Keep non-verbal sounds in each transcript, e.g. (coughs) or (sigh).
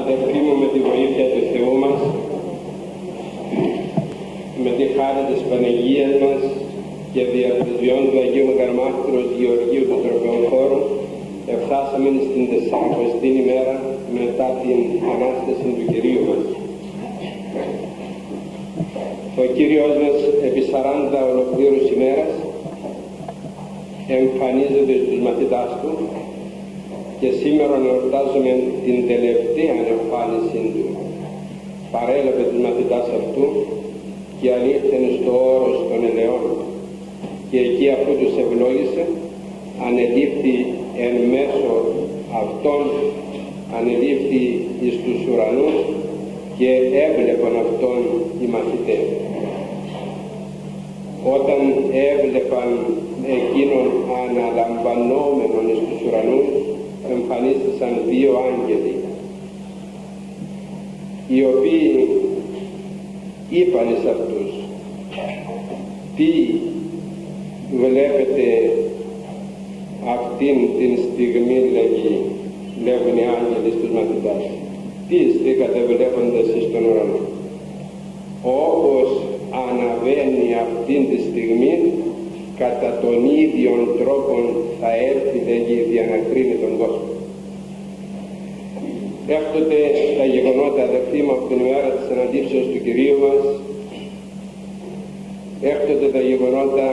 αδερφοί μου με τη βοήθεια του Θεού μας, με τη χάρη της Παναγίας μας και διαπλησιών του Αγίου Γαρμάχτρος Γεωργίου του Τροπεοφόρου, εφτάσαμε στην τεσσάρκοστη ημέρα μετά την Ανάσταση του Κυρίου μας. Ο Κύριος μας επί 40 ολοκλήρους ημέρας εμφανίζεται στους μαθητάς του και σήμερα εορτάζουμε την τελευταία εμφάνιση του. Παρέλαβε τους μαθητάς αυτού και ανήλθεν στο όρος των ελαιών και εκεί αφού τους ευλόγησε ανελήφθη εν μέσω αυτών ανελήφθη εις τους ουρανούς και έβλεπαν αυτόν οι μαθητές. Όταν έβλεπαν εκείνον αναλαμβανόμενον εις τους ουρανούς εμφανίστησαν δύο άγγελοι οι οποίοι είπαν εις αυτούς τι βλέπετε αυτήν την στιγμή λέγει λέγουν οι άγγελοι στους μαθητάς τι στήκατε βλέποντας εις τον ουρανό όπως αναβαίνει αυτήν τη στιγμή κατά τον ίδιο τρόπο θα έρθει λέγει για να κρίνει τον κόσμο. Έκτοτε τα γεγονότα αδερφοί μου από την ημέρα της αναλήψεως του Κυρίου μας έκτοτε τα γεγονότα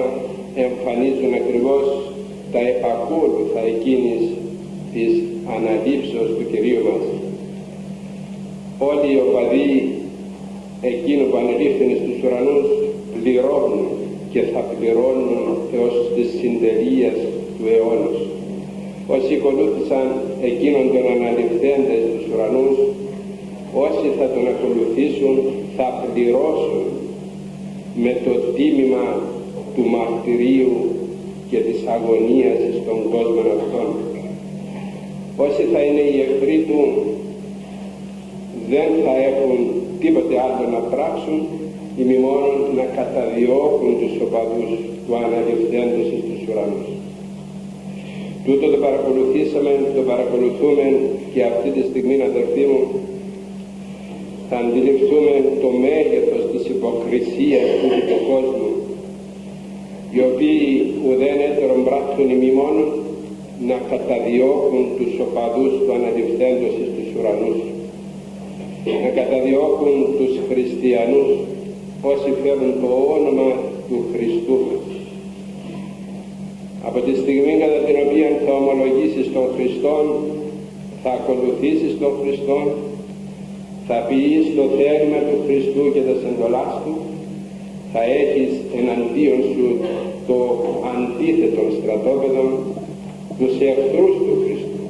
εμφανίζουν ακριβώς τα επακόλουθα εκείνης της αναλήψεως του Κυρίου μας. Όλοι οι οπαδοί εκείνου που ανελήφθηνε στους ουρανούς πληρώνουν και θα πληρώνουν έως της συντελείας του αιώνος. Όσοι ακολούθησαν εκείνον τον αναληφθέντες στους ουρανούς, όσοι θα τον ακολουθήσουν θα πληρώσουν με το τίμημα του μαρτυρίου και της αγωνίας στον κόσμο αυτόν. Όσοι θα είναι οι εχθροί του δεν θα έχουν τίποτε άλλο να πράξουν ή μόνο να καταδιώκουν τους οπαδούς του αναληφθέντος στους ουρανούς. Τούτο το παρακολουθήσαμε, το παρακολουθούμε και αυτή τη στιγμή αδερφοί μου θα αντιληφθούμε το μέγεθος της υποκρισίας του του κόσμου οι οποίοι ουδέν έτερον πράξουν ημιμόνων να καταδιώκουν τους οπαδούς του αναληφθέντος στους ουρανούς να καταδιώκουν τους χριστιανούς όσοι φέρουν το όνομα του Χριστού από τη στιγμή κατά την οποία θα ομολογήσεις τον Χριστό θα ακολουθήσεις τον Χριστό θα πεις το θέλημα του Χριστού και τα σεντολάς του θα έχεις εναντίον σου το αντίθετο στρατόπεδο τους εχθρούς του Χριστού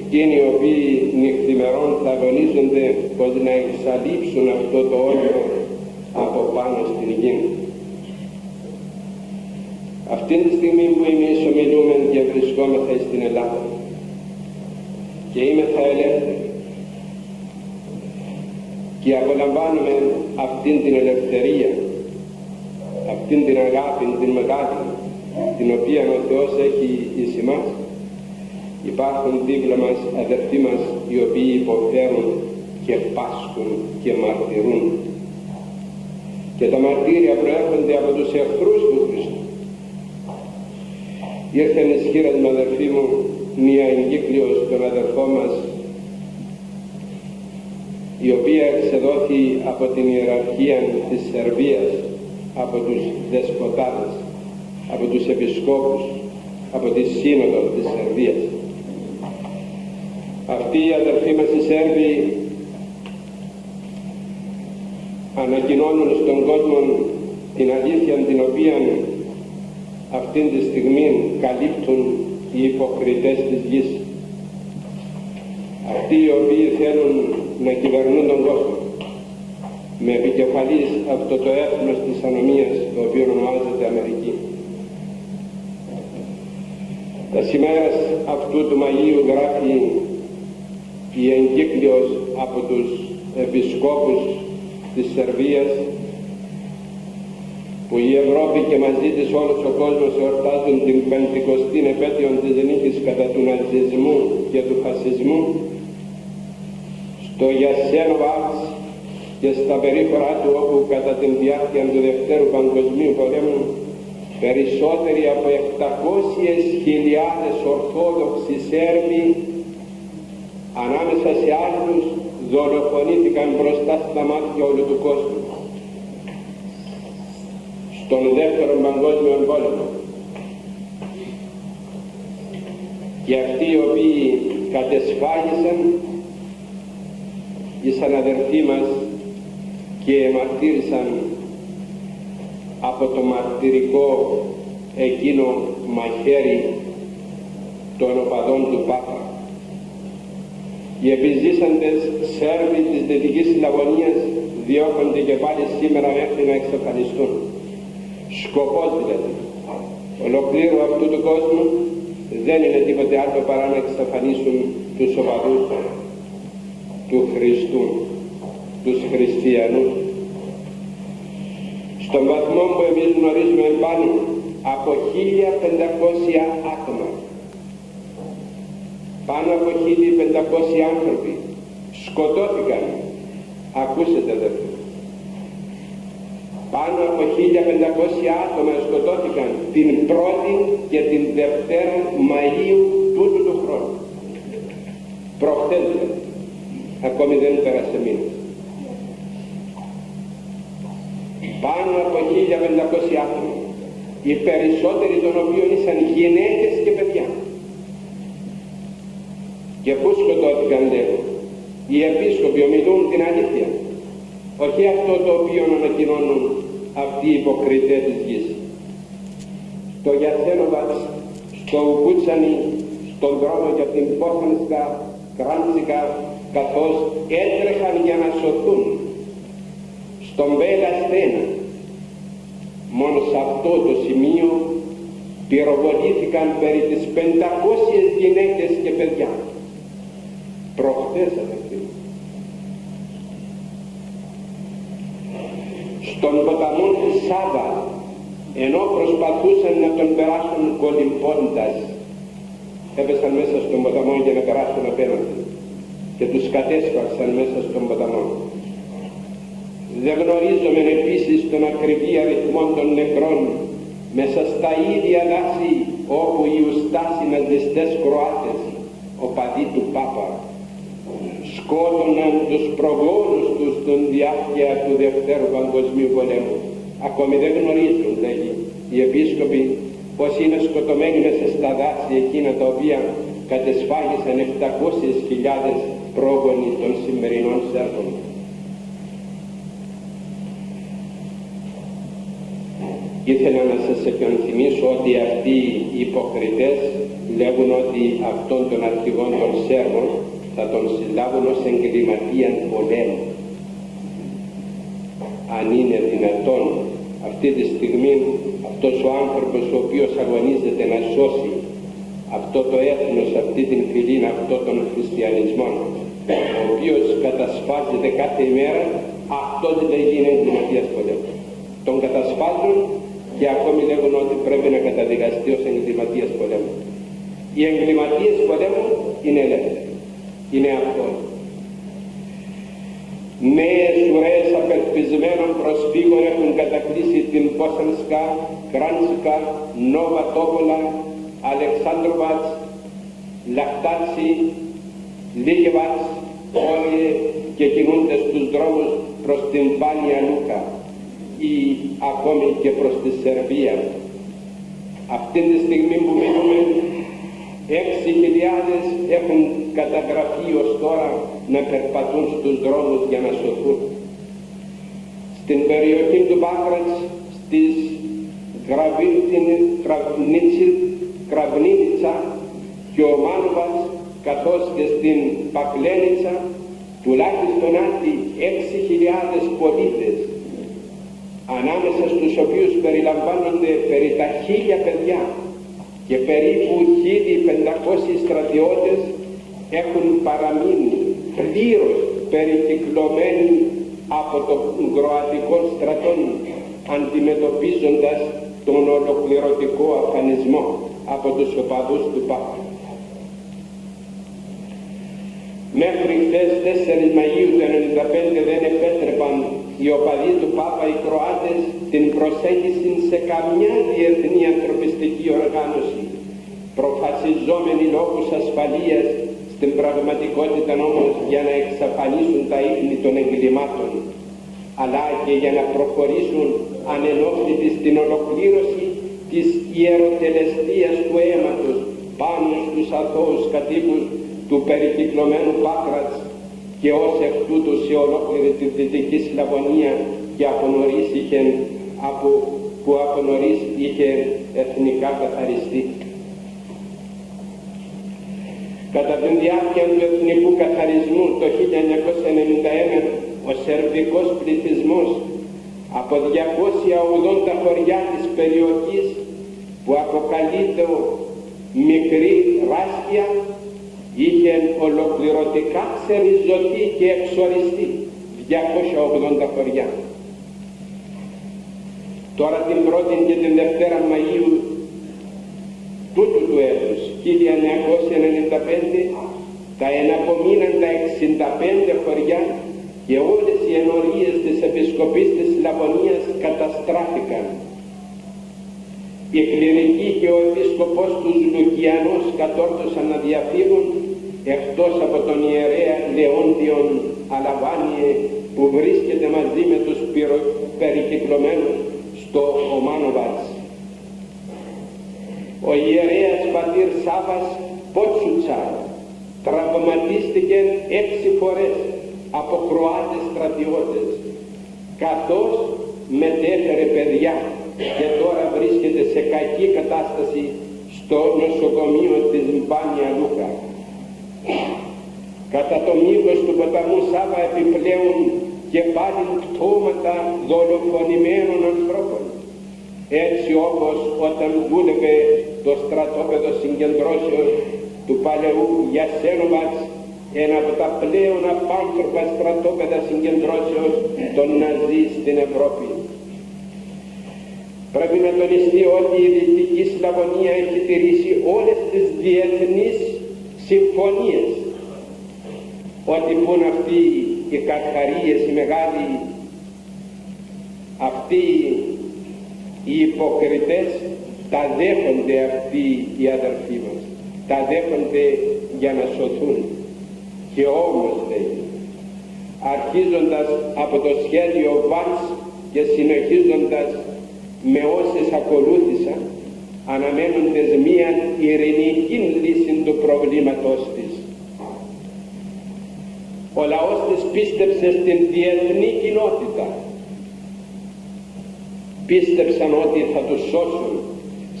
εκείνοι οι οποίοι νυχθημερών θα αγωνίζονται πως να εξαλείψουν αυτό το όνειρο από πάνω στην γη. Αυτή τη στιγμή που εμείς ομιλούμε και βρισκόμεθα στην Ελλάδα και είμαι θα ελεύθεροι και απολαμβάνουμε αυτήν την ελευθερία, αυτήν την αγάπη, την μεγάλη, την οποία ο Θεός έχει εις εμάς, υπάρχουν δίπλα μας αδερφοί μας οι οποίοι υποφέρουν και πάσχουν και μαρτυρούν και τα μαρτύρια προέρχονται από τους εχθρούς του Χριστού. Ήρθε ισχύρας με αδερφή μου μία εγκύκλειος των αδερφών μας η οποία εξεδόθη από την ιεραρχία της Σερβίας από τους δεσποτάδες από τους επισκόπους από τη Σύνοδο της Σερβίας αυτοί οι αδερφοί μας οι Σέρβοι ανακοινώνουν στον κόσμο την αλήθεια την οποία αυτήν τη στιγμή καλύπτουν οι υποκριτές της γης. Αυτοί οι οποίοι θέλουν να κυβερνούν τον κόσμο με επικεφαλής αυτό το έθνος της ανομίας το οποίο ονομάζεται Αμερική. Τα σημαίας αυτού του Μαγείου γράφει η εγκύκλειος από τους επισκόπους της Σερβίας που η Ευρώπη και μαζί της όλος ο κόσμος εορτάζουν την πεντηκοστή επέτειο της νίκης κατά του ναζισμού και του φασισμού στο Γιασένοβα και στα περίχωρά του όπου κατά την διάρκεια του Δευτέρου Παγκοσμίου Πολέμου περισσότεροι από 700.000 Ορθόδοξοι Σέρβοι ανάμεσα σε άλλους δολοφονήθηκαν μπροστά στα μάτια όλου του κόσμου στον δεύτερο παγκόσμιο πόλεμο και αυτοί οι οποίοι κατεσφάγησαν ήσαν αδερφοί μας και μαρτύρησαν από το μαρτυρικό εκείνο μαχαίρι των οπαδών του Πάπα. Οι επιζήσαντες Σέρβοι της Δυτικής Λαγωνίας διώκονται και πάλι σήμερα μέχρι να εξαφανιστούν. Σκοπός δηλαδή. Ολοκλήρου αυτού του κόσμου δεν είναι τίποτε άλλο παρά να εξαφανίσουν τους οπαδούς του Χριστού, τους χριστιανούς. Στον βαθμό που εμείς γνωρίζουμε πάνω από 1500 άτομα, πάνω από 1500 άνθρωποι σκοτώθηκαν, ακούσετε αδερφοί, πάνω από 1500 άτομα σκοτώθηκαν την πρώτη και την δευτέρα Μαΐου τούτου του χρόνου. Προχτές ακόμη δεν πέρασε μήνα. Πάνω από 1500 άτομα, οι περισσότεροι των οποίων ήσαν γυναίκες και παιδιά. Και πού σκοτώθηκαν λέγω. Οι επίσκοποι ομιλούν την αλήθεια. Όχι αυτό το οποίο ανακοινώνουν αυτοί οι υποκριτές της γης. Στο Γιασένοβατς, στο Ουκούτσανι, στον δρόμο για την Πόφανσκα, Κράντσικα, καθώς έτρεχαν για να σωθούν στον Μπέλα Στένα. Μόνο σε αυτό το σημείο πυροβολήθηκαν περί τις 500 γυναίκες και παιδιά. Προχθές αδελφοί. Στον ποταμό της Σάβα, ενώ προσπαθούσαν να τον περάσουν κολυμπώντας, έπεσαν μέσα στον ποταμό για να περάσουν απέναντι και τους κατέσπαξαν μέσα στον ποταμό. Δεν γνωρίζομαι επίσης τον ακριβή αριθμό των νεκρών μέσα στα ίδια δάση όπου οι ουστάσοι ναζιστές Κροάτες, ο παδί του Πάπα, σκότωναν τους προγόνους τους στον διάρκεια του Δευτέρου Παγκοσμίου Πολέμου. Ακόμη δεν γνωρίζουν, λέγει, οι επίσκοποι πως είναι σκοτωμένοι μέσα στα δάση εκείνα τα οποία κατεσφάγησαν 700.000 πρόγονοι των σημερινών Σέρβων. Ήθελα να σας επιονθυμίσω ότι αυτοί οι υποκριτές λέγουν ότι αυτόν τον αρχηγό των Σέρβων θα τον συλλάβουν ως εγκληματία πολέμου. Αν είναι δυνατόν αυτή τη στιγμή αυτός ο άνθρωπος ο οποίος αγωνίζεται να σώσει αυτό το έθνος, αυτή την φυλή, αυτό τον χριστιανισμό ο οποίος κατασφάζεται κάθε ημέρα αυτός λέγει είναι εγκληματίας πολέμου. Τον κατασφάζουν και ακόμη λέγουν ότι πρέπει να καταδικαστεί ως εγκληματίας πολέμου. Οι εγκληματίες πολέμου είναι ελεύθεροι. Είναι αυτό. Νέες ουρές απελπισμένων προσφύγων έχουν κατακλείσει την Πόσανσκα, Κράνσκα, Νόβα Τόπολα, Αλεξάνδροβατς, Λαχτάτσι, Λίγεβατς, όλοι και κινούνται στους δρόμους προς την Πάνια Λούκα ή ακόμη και προς τη Σερβία. Αυτή τη στιγμή που μιλούμε, έξι χιλιάδες έχουν καταγραφεί ως τώρα να περπατούν στους δρόμους για να σωθούν. Στην περιοχή του Μπάκρατς, στις Κραβνίτσα και ο Μάνοβας καθώς και στην Πακλένιτσα τουλάχιστον άλλοι 6.000 πολίτες ανάμεσα στους οποίους περιλαμβάνονται περί τα χίλια παιδιά και περίπου 1.500 στρατιώτες έχουν παραμείνει πλήρως περικυκλωμένοι από τον Κροατικό στρατό αντιμετωπίζοντας τον ολοκληρωτικό αφανισμό από τους οπαδούς του Πάπου. Μέχρι χθες 4 Μαΐου του 1995 δεν επέτρεπαν οι οπαδοί του Πάπα οι Κροάτες την προσέγγιση σε καμιά διεθνή ανθρωπιστική οργάνωση προφασιζόμενοι λόγους ασφαλείας στην πραγματικότητα όμως για να εξαφανίσουν τα ίχνη των εγκλημάτων αλλά και για να προχωρήσουν ανενόχλητοι στην ολοκλήρωση της ιεροτελεστίας του αίματος πάνω στους αθώους κατοίκους του περικυκλωμένου Πάκρατς και ως εκ τούτου σε ολόκληρη τη Δυτική Σλαβωνία και από νωρίς είχε, από, που από νωρίς είχε εθνικά καθαριστεί. Κατά την διάρκεια του εθνικού καθαρισμού το 1991 ο σερβικός πληθυσμός από 280 χωριά της περιοχής που αποκαλείται μικρή Ράσκια είχε ολοκληρωτικά ξεριζωθεί και εξοριστεί 280 χωριά. Τώρα την πρώτη και την Δευτέρα Μαΐου τούτου του έτους 1995 τα εναπομείναντα 65 χωριά και όλες οι ενορίες της Επισκοπής της Λαβωνίας καταστράφηκαν. Οι κληρικοί και ο Επίσκοπος τους Λουκιανός κατόρθωσαν να διαφύγουν εκτός από τον ιερέα Λεόντιον Αλαβάνιε που βρίσκεται μαζί με τους περικυκλωμένους στο Ομάνοβατς. Ο ιερέας πατήρ Σάβας Πότσουτσα τραυματίστηκε έξι φορές από Κροάτες στρατιώτες καθώς μετέφερε παιδιά και τώρα βρίσκεται σε κακή κατάσταση στο νοσοκομείο της Μπάνια Λούκα. Κατά το μήκος του ποταμού Σάβα επιπλέον και πάλι πτώματα δολοφονημένων ανθρώπων έτσι όπως όταν δούλευε το στρατόπεδο συγκεντρώσεως του παλαιού Γιασένοβατς ένα από τα πλέον απάνθρωπα στρατόπεδα συγκεντρώσεως των Ναζί στην Ευρώπη. Πρέπει να τονιστεί ότι η Δυτική Σλαβωνία έχει τηρήσει όλες τις διεθνείς συμφωνίες ότι πουν αυτοί οι καρχαρίες, οι μεγάλοι, αυτοί οι υποκριτές τα δέχονται αυτοί οι αδερφοί μας. Τα δέχονται για να σωθούν. Και όμως λέει, αρχίζοντας από το σχέδιο Βάνς και συνεχίζοντας με όσες ακολούθησαν, αναμένοντες μία ειρηνική λύση του προβλήματός της. Ο λαός της πίστεψε στην διεθνή κοινότητα. Πίστεψαν ότι θα τους σώσουν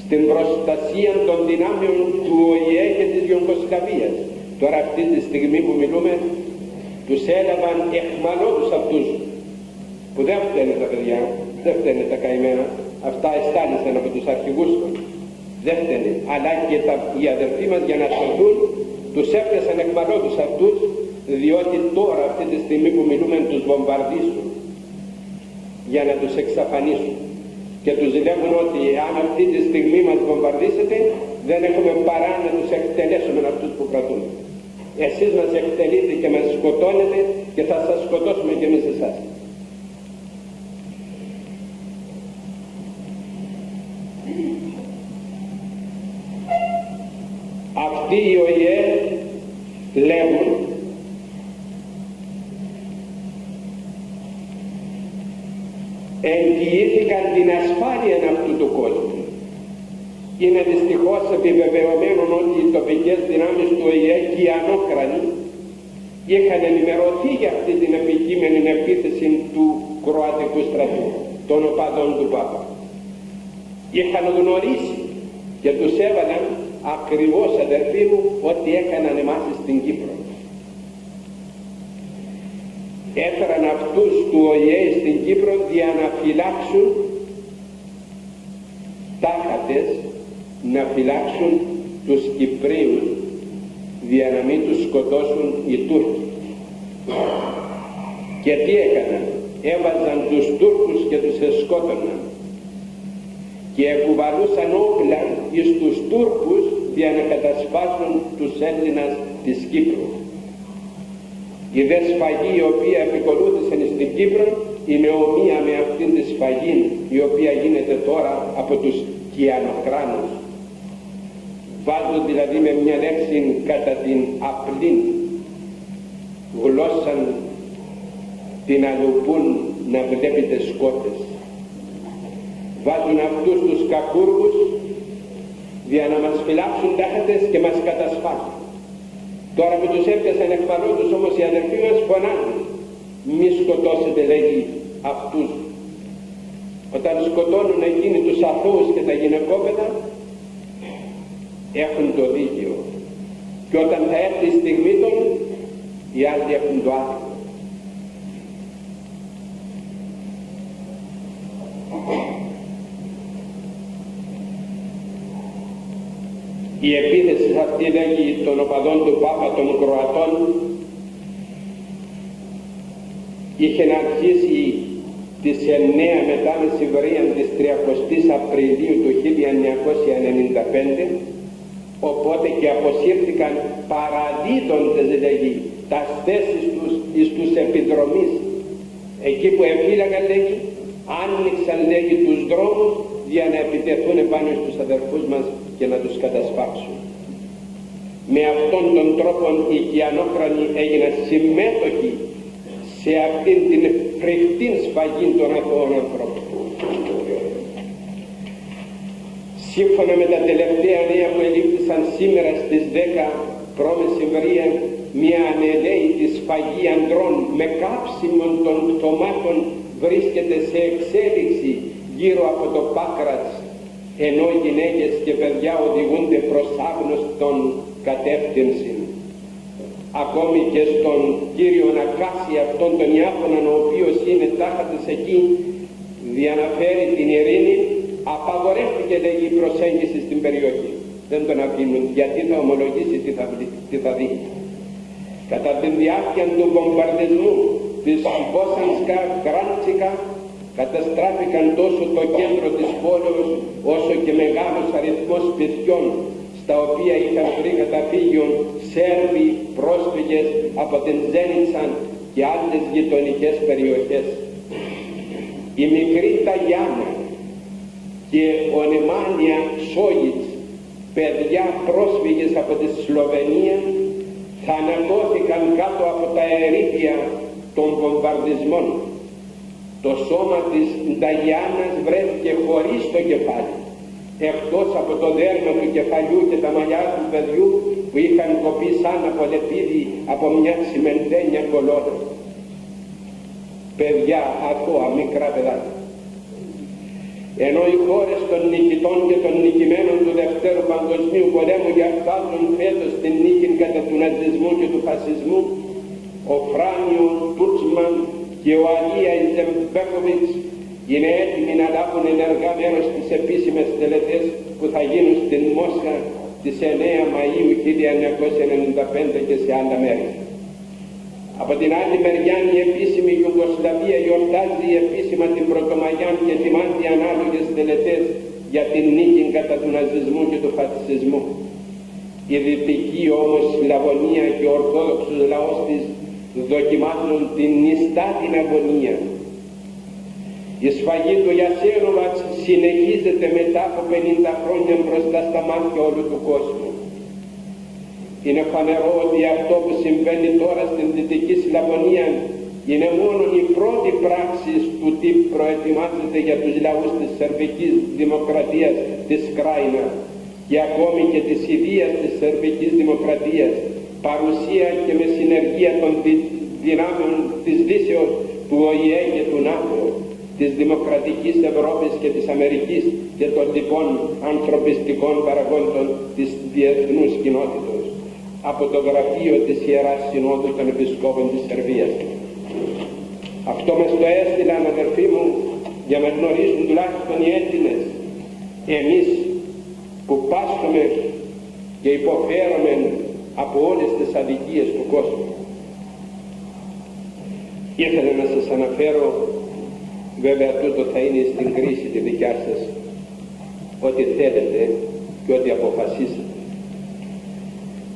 στην προστασία των δυνάμεων του ΟΗΕ και της Ιουγκοσλαβίας Τώρα αυτή τη στιγμή που μιλούμε τους έλαβαν εχμαλώτους αυτούς που δεν φταίνε τα παιδιά, δεν φταίνε τα καημένα, αυτά αισθάνεσαν από τους αρχηγούς τους. Δεν φταίνε. Αλλά και τα, οι αδερφοί μας για να σωθούν τους έπιασαν εχμαλώτους αυτούς διότι τώρα αυτή τη στιγμή που μιλούμε τους βομβαρδίσουν για να τους εξαφανίσουν και τους λέγουν ότι αν αυτή τη στιγμή μας βομβαρδίσετε δεν έχουμε παρά να τους εκτελέσουμε αυτούς που κρατούν εσείς μας εκτελείτε και μας σκοτώνετε και θα σας σκοτώσουμε και εμείς εσάς. Αυτοί οι ΟΗΕ λέγουν εγγυήθηκαν την ασφάλεια αυτού του κόσμου είναι δυστυχώς επιβεβαιωμένο ότι οι τοπικές δυνάμεις του ΟΗΕ και οι ανώκρανοι είχαν ενημερωθεί για αυτή την επικείμενη επίθεση του Κροατικού στρατού, των οπαδών του Πάπα. Είχαν γνωρίσει και τους έβαλαν ακριβώς αδερφοί μου ότι έκαναν εμάς στην Κύπρο. Έφεραν αυτούς του ΟΗΕ στην Κύπρο για να φυλάξουν τάχατες να φυλάξουν τους Κυπρίους για να μην τους σκοτώσουν οι Τούρκοι. Και τι έκαναν, έβαζαν τους Τούρκους και τους εσκότωναν και εκουβαλούσαν όπλα εις τους Τούρκους για να κατασπάσουν τους Έλληνας της Κύπρου. Η δε σφαγή η οποία επικολούθησε στην Κύπρο είναι ομοία με αυτήν τη σφαγή η οποία γίνεται τώρα από τους κιανοκράνους. Βάζω δηλαδή με μια λέξη κατά την απλή γλώσσα την αλουπούν να βλέπετε σκότες. Βάζουν αυτούς τους κακούργους για να μας φυλάξουν τάχατες και μας κατασφάλουν. Τώρα που τους έπιασαν εκπαλώτους όμως οι αδερφοί μας φωνάζουν μη σκοτώσετε λέγει αυτούς όταν σκοτώνουν εκείνοι τους αθώους και τα γυναικόπαιδα έχουν το δίκαιο. Και όταν θα έρθει η στιγμή των οι άλλοι έχουν το άδικο η επίθεση αυτή λέγει των οπαδών του Πάπα των Κροατών. Είχε να αρχίσει τις 9 μετά μεσημβρία της 30ης Απριλίου του 1995 οπότε και αποσύρθηκαν παραδίδοντες λέγει τα θέσεις τους εις τους επιδρομείς. Εκεί που εφύλαγαν λέγει άνοιξαν λέγει τους δρόμους για να επιτεθούν πάνω στους αδερφούς μας και να τους κατασπάξουν. Με αυτόν τον τρόπο οι Κιανόκρανοι έγιναν συμμέτοχοι σε αυτήν την φρικτή σφαγή των αθώων ανθρώπων. Σύμφωνα με τα τελευταία νέα που ελήφθησαν σήμερα στις 10 προμεσημβρία μια ανελαίτη σφαγή ανδρών με κάψιμο των πτωμάτων βρίσκεται σε εξέλιξη γύρω από το Πάκρατς ενώ οι γυναίκες και παιδιά οδηγούνται προς άγνωστον κατεύθυνση. Ακόμη και στον Κύριο Ακάση αυτόν τον Ιάπωνα ο οποίος είναι τάχατος εκεί διαναφέρει την ειρήνη απαγορεύτηκε λέγει η προσέγγιση στην περιοχή. Δεν τον αφήνουν γιατί θα ομολογήσει τι θα, τι θα δει. Κατά την διάρκεια του βομβαρδισμού της Μπόσανσκα Κράντσικα καταστράφηκαν τόσο το κέντρο της πόλεως όσο και μεγάλος αριθμός παιδιών στα οποία είχαν βρει καταφύγιο Σέρβοι πρόσφυγες από την Ζένιτσαν και άλλες γειτονικές περιοχές. Η μικρή Ταγιάννα και ο Νεμάνια Σόγιτς, παιδιά πρόσφυγες από τη Σλοβενία, θανατώθηκαν κάτω από τα ερήπια των βομβαρδισμών το σώμα της Νταγιάννας βρέθηκε χωρίς το κεφάλι εκτός από το δέρμα του κεφαλιού και τα μαλλιά του παιδιού που είχαν κοπεί σαν από λεπίδι από μια τσιμεντένια κολόνα. Παιδιά αθώα μικρά παιδάκια. Ενώ οι χώρες των νικητών και των νικημένων του Δευτέρου Παγκοσμίου Πολέμου γιορτάζουν φέτος την νίκη κατά του ναζισμού και του φασισμού, ο Φράνιο Τούτσμαν και ο Αλία Ιζεμπέκοβιτς είναι έτοιμοι να λάβουν ενεργά μέρος στις επίσημες τελετές που θα γίνουν στην Μόσχα τις 9 Μαΐου 1995 και σε άλλα μέρη. Από την άλλη μεριά η επίσημη Ιουγκοσλαβία γιορτάζει επίσημα την Πρωτομαγιά και ετοιμάζει ανάλογες τελετές για την νίκη κατά του ναζισμού και του φασισμού. Η δυτική όμως Σλαβωνία και ο Ορθόδοξος λαός της δοκιμάζουν την νηστά την αγωνία. Η σφαγή του Ιασένοβατς συνεχίζεται μετά από 50 χρόνια μπροστά στα μάτια όλου του κόσμου. Είναι φανερό ότι αυτό που συμβαίνει τώρα στην Δυτική Σλαβωνία είναι μόνο η πρώτη πράξη του τι προετοιμάζεται για τους λαούς της Σερβικής Δημοκρατίας της Κράινα και ακόμη και της ιδίας της Σερβικής Δημοκρατίας παρουσία και με συνεργία των δυνάμεων της Δύσεως του ΟΗΕ και του ΝΑΤΟ της Δημοκρατικής Ευρώπης και της Αμερικής και των λοιπόν ανθρωπιστικών παραγόντων της διεθνούς κοινότητας από το γραφείο της Ιεράς Συνόδου των Επισκόπων της Σερβίας. Αυτό μας το έστειλαν αδερφοί μου για να γνωρίζουν τουλάχιστον οι Έλληνες εμείς που πάσχουμε και υποφέρουμε από όλες τις αδικίες του κόσμου. Ήθελα να σας αναφέρω, βέβαια τούτο θα είναι στην κρίση τη δικιά σας, ό,τι θέλετε και ό,τι αποφασίσετε.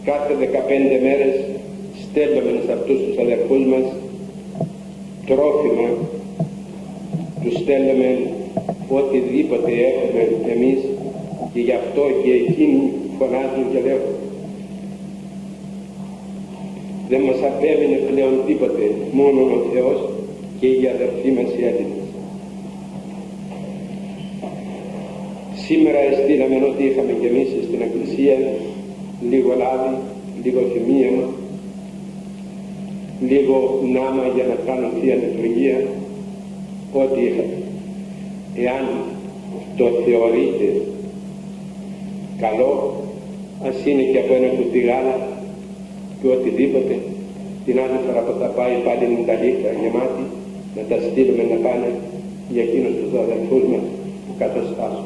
Κάθε 15 μέρες στέλνουμε σε αυτούς τους αδερφούς μας τρόφιμα τους στέλνουμε οτιδήποτε έχουμε εμείς και γι' αυτό και εκείνοι φωνάζουν και λέγουν δεν μας απέμεινε πλέον τίποτε μόνο ο Θεός και οι αδερφοί μας οι Έλληνες σήμερα εστήλαμε ό,τι είχαμε και εμείς στην Εκκλησία λίγο λάδι, λίγο θυμία λίγο νάμα για να κάνω Θεία Λειτουργία ό,τι είχαμε. Εάν το θεωρείτε καλό ας είναι και από ένα κουτί γάλα και οτιδήποτε την άλλη φορά που θα πάει πάλι με τα λίχτα γεμάτη να τα στείλουμε να πάνε για εκείνους τους αδελφούς μας που καταστάσουν.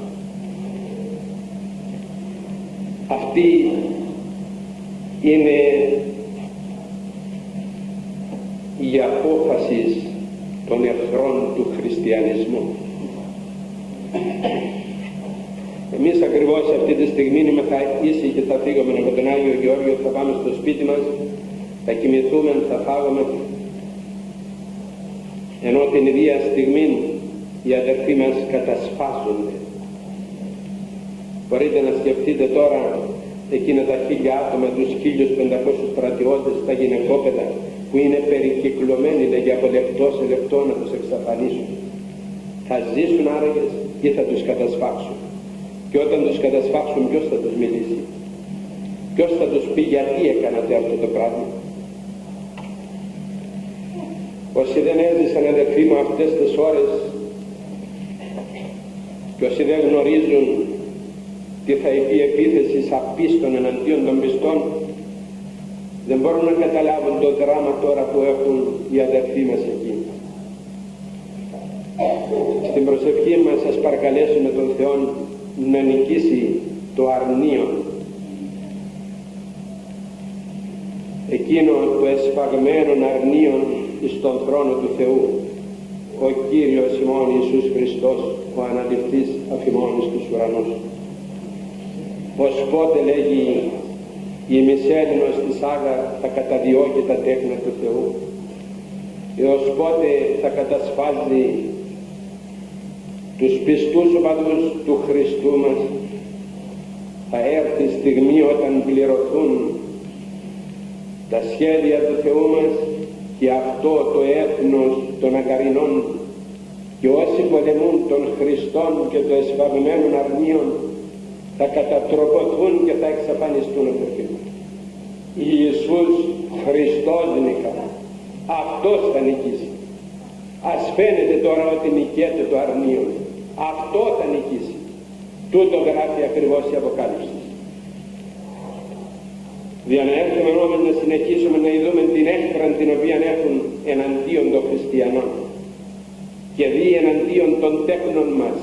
Αυτή είναι η απόφαση των εχθρών του χριστιανισμού. Εμείς ακριβώς αυτή τη στιγμή είμαστε ήσυχοι και θα φύγουμε από τον Άγιο Γεώργιος, θα πάμε στο σπίτι μας, θα κοιμηθούμε, θα φάγουμε. Ενώ την ίδια στιγμή οι αδερφοί μας κατασφάζονται. Μπορείτε να σκεφτείτε τώρα εκείνα τα χίλια άτομα, τους 1500 στρατιώτες, τα γυναικόπαιδα που είναι περικυκλωμένοι λέγει από λεπτό σε λεπτό να τους εξαφανίσουν. Θα ζήσουν άραγες ή θα τους κατασφάξουν. Και όταν τους κατασφάξουν ποιος θα τους μιλήσει; Ποιος θα τους πει γιατί έκανατε αυτό το πράγμα; Όσοι δεν έζησαν αδελφοί μου αυτές τις ώρες και όσοι δεν γνωρίζουν τι θα πει επίθεση απίστων εναντίον των πιστών δεν μπορούν να καταλάβουν το δράμα τώρα που έχουν οι αδελφοί μας εκεί. Στην προσευχή μας σας παρακαλέσουμε τον Θεό να νικήσει το αρνείο εκείνο το εσφαγμένο αρνείο στον θρόνο του Θεού ο Κύριος ημών Ιησούς Χριστός ο αναληφθής αφημώνης τους ουρανούς. Ως πότε λέγει η μισέλινος της Άγα θα καταδιώκει τα τέκνα του Θεού έως πότε θα κατασφάλει τους πιστούς οπαδούς του Χριστού μας θα έρθει η στιγμή όταν πληρωθούν τα σχέδια του Θεού μας και αυτό το έθνος των ακαρινών και όσοι πολεμούν των Χριστών και των εσφαγμένων αρνίων θα κατατροποθούν και θα εξαφανιστούν από το κοινό. Ιησούς Χριστός νικά. Αυτός θα νικήσει. Ας φαίνεται τώρα ότι νικέται το αρνείο αυτό θα νικήσει. Τούτο γράφει ακριβώς η Αποκάλυψη. Για να έρθουμε όμως να συνεχίσουμε να ειδούμε την έχθρα την οποία έχουν εναντίον των χριστιανών και δει εναντίον των τέχνων μας.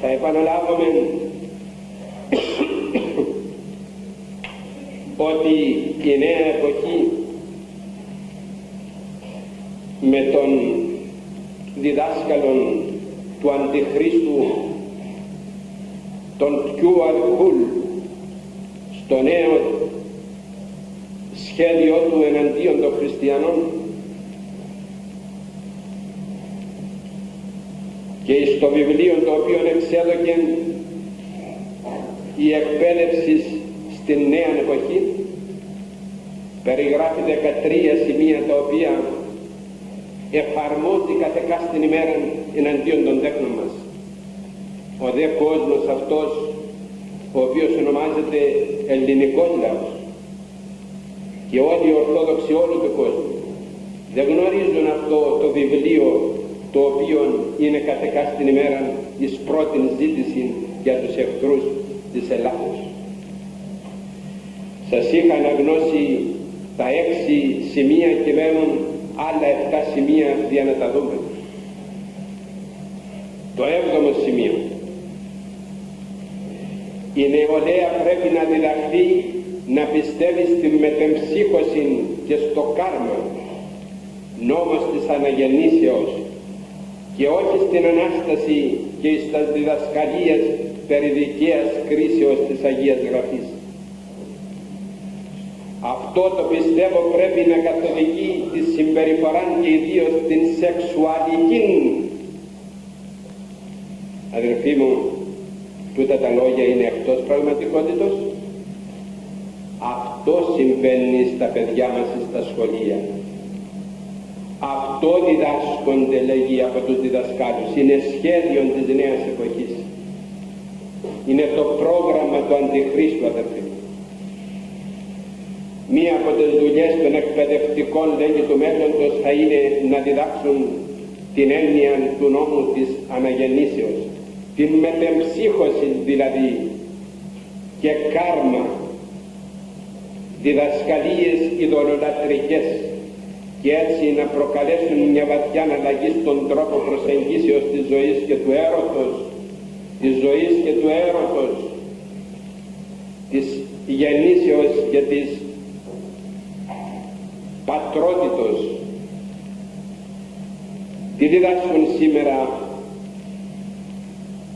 Θα επαναλάβουμε (coughs) ότι η νέα εποχή με τον διδάσκαλον του Αντιχρίστου τον Κιούαρ στο νέο σχέδιο του εναντίον των χριστιανών. Και στο βιβλίο το οποίο εξέδωκε η εκπαίδευση στην νέα εποχή περιγράφει 13 σημεία τα οποία εφαρμόζει κάθε κάστην ημέρα εναντίον των τέχνων μας. Ο δε κόσμος αυτός ο οποίος ονομάζεται ελληνικός λαός και όλοι οι Ορθόδοξοι όλου του κόσμου δεν γνωρίζουν αυτό το βιβλίο το οποίο είναι κάθε κάστην ημέρα εις πρώτη ζήτηση για τους εχθρούς της Ελλάδος. Σας είχα αναγνώσει τα έξι σημεία και μένουν άλλα 7 σημεία για να τα δούμε. Το έβδομο σημείο. Η νεολαία πρέπει να διδαχθεί να πιστεύει στην μετεμψύχωση και στο κάρμα νόμος της αναγεννήσεως και όχι στην Ανάσταση και στα διδασκαλίες περί δικαίας κρίσεως της Αγίας Γραφής. Αυτό αυτό το πιστεύω πρέπει να καθοδηγεί τη συμπεριφορά και ιδίως την σεξουαλική. Αδερφοί μου τούτα τα λόγια είναι εκτός πραγματικότητος. Αυτό συμβαίνει στα παιδιά μας στα σχολεία. Αυτό διδάσκονται λέγει από τους διδασκάλους. Είναι σχέδιο της νέας εποχής. Είναι το πρόγραμμα του Αντιχρίστου αδερφοί μία από τις δουλειές των εκπαιδευτικών λέγει του μέλλοντος θα είναι να διδάξουν την έννοια του νόμου της αναγεννήσεως. Την μετεμψύχωση δηλαδή και κάρμα διδασκαλίες ειδωλολατρικές και έτσι να προκαλέσουν μια βαθιά αλλαγή στον τρόπο προσεγγίσεως της ζωής και του έρωτος της ζωής και του έρωτος της γεννήσεως και της πατρότητος. Τι διδάσκουν σήμερα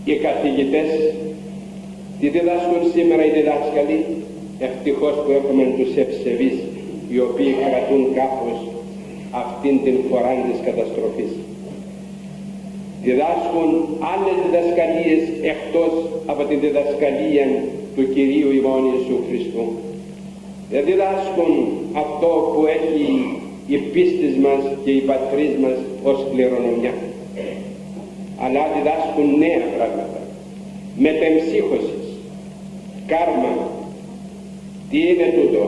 οι καθηγητές τι διδάσκουν σήμερα οι διδάσκαλοι ευτυχώς που έχουμε τους ευσεβείς οι οποίοι κρατούν κάπως αυτήν την φορά της καταστροφής. Διδάσκουν άλλες διδασκαλίες εκτός από την διδασκαλία του Κυρίου ημών Ιησού Χριστού δεν διδάσκουν αυτό που έχει η πίστη μας και η πατρίς μας ως κληρονομιά. Αλλά διδάσκουν νέα πράγματα. Μετεμψύχωσης. Κάρμα. Τι είναι τούτο;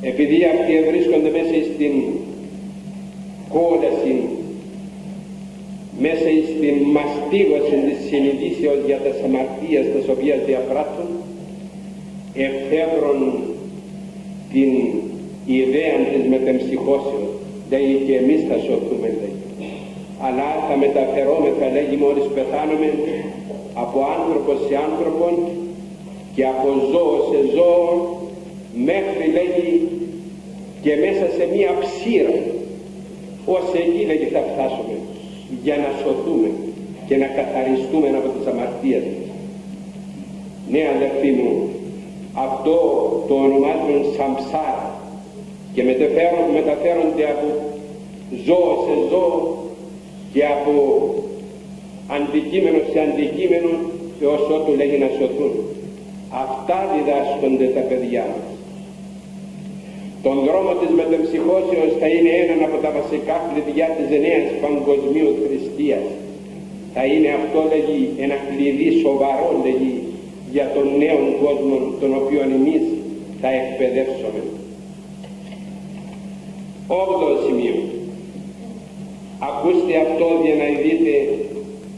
Επειδή αυτοί βρίσκονται μέσα στην κόλαση μέσα στην μαστίγωση της συνειδήσεως για τα αμαρτίες τις οποίες διαπράττουν εφεύρουν την ιδέα της μετεμψυχώσεως λέει και εμείς θα σωθούμε λέει. Αλλά θα μεταφερόμεθα λέγει μόλις πεθάνουμε από άνθρωπος σε άνθρωπο και από ζώο σε ζώο μέχρι λέγει και μέσα σε μία ψήρα ως εκεί λέγει θα φτάσουμε για να σωθούμε και να καθαριστούμε από τις αμαρτίες ναι αδερφοί μου αυτό το ονομάζουν σαμψάρα και μεταφέρονται από ζώο σε ζώο και από αντικείμενο σε αντικείμενο έως ότου λέγει να σωθούν. Αυτά διδάσκονται τα παιδιά μας. Τον δρόμο της μετεμψυχώσεως θα είναι ένα από τα βασικά κλειδιά της νέας παγκοσμίου θρησκείας. Θα είναι αυτό λέγει ένα κλειδί σοβαρό λέγει για τον νέο κόσμο τον οποίο εμείς θα εκπαιδεύσουμε. Όγδο σημείο. Ακούστε αυτό για να δείτε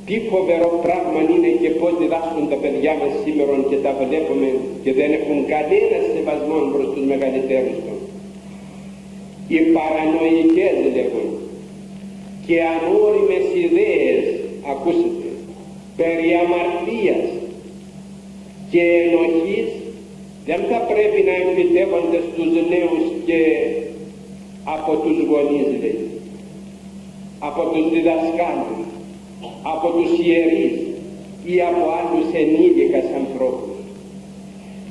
τι φοβερό πράγμα είναι και πώς διδάσκουν τα παιδιά μας σήμερα και τα βλέπουμε και δεν έχουν κανένα σεβασμό προς τους μεγαλύτερους των. Οι παρανοϊκές λέγουν και ανώριμες ιδέες, ακούσετε, περί αμαρτίας και ενοχής δεν θα πρέπει να εμφυτεύονται στους νέους και από τους γονείς λέει από τους διδασκάλους, από τους ιερείς ή από άλλους ενήλικας ανθρώπους.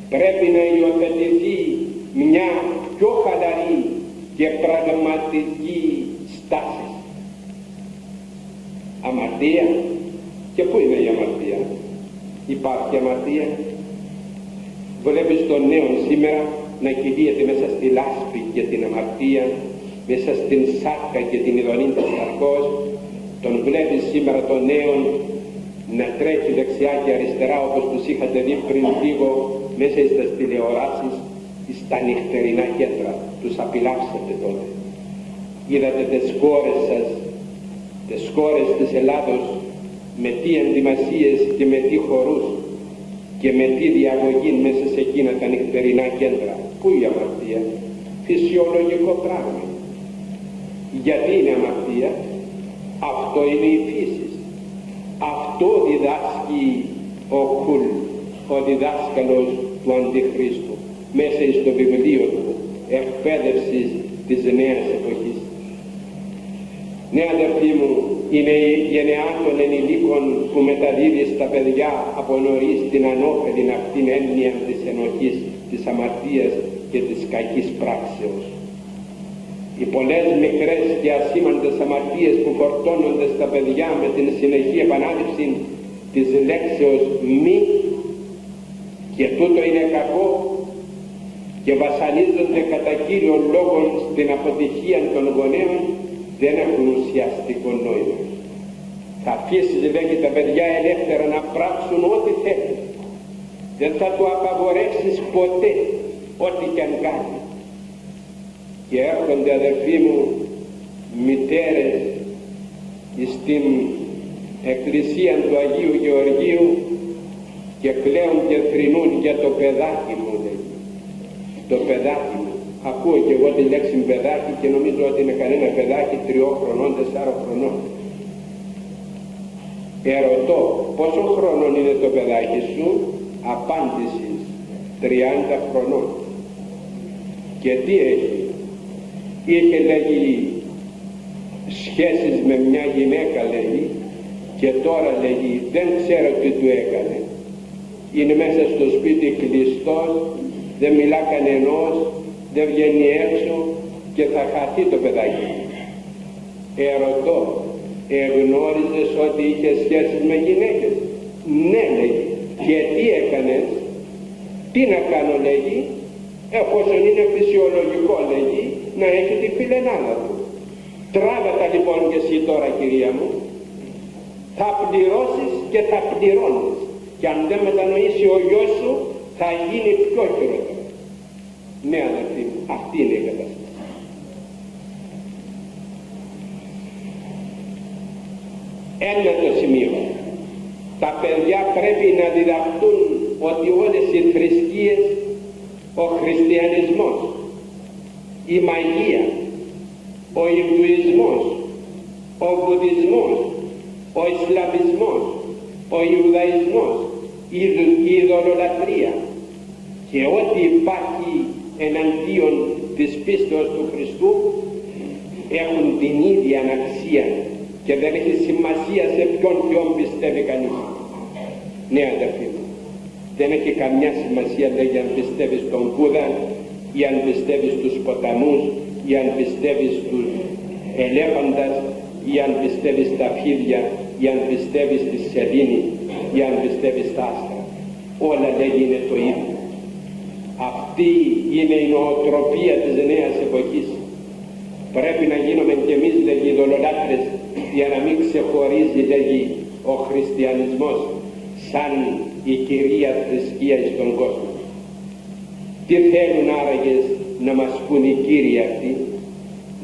Πρέπει να υιοθετηθεί μια πιο χαλαρή και πραγματική στάση. Αμαρτία. Και πού είναι η αμαρτία; Υπάρχει αμαρτία. Βλέπεις τον νέο σήμερα να κυλίεται μέσα στη λάσπη και την αμαρτία μέσα στην σάρκα και την ειδονή της σαρκός τον βλέπεις σήμερα τον νέο να τρέχει δεξιά και αριστερά όπως τους είχατε δει πριν λίγο μέσα στις τηλεοράσεις στα νυχτερινά κέντρα. Τους απειλάψατε τότε. Είδατε τις κόρες σας τις κόρες της Ελλάδος με τι ενδυμασίες και με τι χορούς και με τι διαγωγή μέσα σε εκείνα τα νυχτερινά κέντρα. Πού η αμαρτία; Φυσιολογικό πράγμα. Γιατί είναι αμαρτία; Αυτό είναι η φύση. Αυτό διδάσκει ο κουλ ο διδάσκαλος του Αντιχρίστου μέσα στο βιβλίο του εκπαίδευσης της νέας εποχής ναι αδερφοί μου είναι η γενεά των ενηλίκων που μεταδίδεις στα παιδιά από νωρίς την ανώφελη αυτήν έννοια της ενοχής της αμαρτίας και της κακής πράξεως. Οι πολλές μικρές και ασήμαντες αμαρτίες που φορτώνονται στα παιδιά με την συνεχή επανάληψη της λέξεως μη και τούτο είναι κακό και βασανίζονται κατά κύριο λόγο στην αποτυχία των γονέων δεν έχουν ουσιαστικό νόημα. Θα αφήσει λέγει τα παιδιά ελεύθερα να πράξουν ό,τι θέλουν. Δεν θα του απαγορεύσεις ποτέ ό,τι και αν κάνεις. Και έρχονται αδερφοί μου μητέρες στην εκκλησία του Αγίου Γεωργίου και κλαίουν και θρυνούν για το παιδάκι μου λέει. Το παιδάκι μου. Ακούω και εγώ τη λέξη παιδάκι και νομίζω ότι είναι κανένα παιδάκι τριών χρονών, τεσσάρων χρονών. Ερωτώ πόσο χρονών είναι το παιδάκι σου, απάντηση 30 χρονών. Και τι έχει; Είχε λέγει σχέσεις με μια γυναίκα λέγει και τώρα λέγει δεν ξέρω τι του έκανε. Είναι μέσα στο σπίτι κλειστός, δεν μιλά κανενός, δεν βγαίνει έξω και θα χαθεί το παιδάκι. Ερωτώ, εγνώριζες ότι είχες σχέσεις με γυναίκες; Ναι λέγει. Και τι έκανες; Τι να κάνω λέγει. Εφόσον είναι φυσιολογικό λέγει να έχει τη φιλενάδα του. Τράβατα λοιπόν και εσύ τώρα κυρία μου. Θα πληρώσεις και θα πληρώνεις. Και αν δεν μετανοήσει ο γιος σου θα γίνει πιο χειρότερο. Ναι αδερφοί μου, αυτή είναι η κατάσταση. Ένα το σημείο. Τα παιδιά πρέπει να διδαχτούν ότι όλες οι θρησκείες, ο χριστιανισμός, η μαγεία, ο Ινδουισμός, ο Βουδισμός, ο Ισλαμισμός, ο Ιουδαϊσμός, η, η ειδωλολατρία και ό,τι υπάρχει εναντίον της πίστεως του Χριστού έχουν την ίδια αξία και δεν έχει σημασία σε ποιον ποιον πιστεύει κανείς. Ναι αδερφοί μου, δεν έχει καμιά σημασία λέγει αν πιστεύεις στον Κούδα ή αν πιστεύεις στους ποταμούς ή αν πιστεύεις στους ελέφαντας ή αν πιστεύεις στα φίδια ή αν πιστεύεις στη σελήνη ή αν πιστεύεις στα άστρα. Όλα λέγει είναι το ίδιο. Αυτή είναι η νοοτροπία της νέας εποχής. Πρέπει να γίνουμε κι εμείς λέγει δολολάτρες για να μην ξεχωρίζει λέγει ο χριστιανισμός σαν η κυρία θρησκεία στον κόσμο. Τι θέλουν άραγες να μας πούν οι κύριοι αυτοί,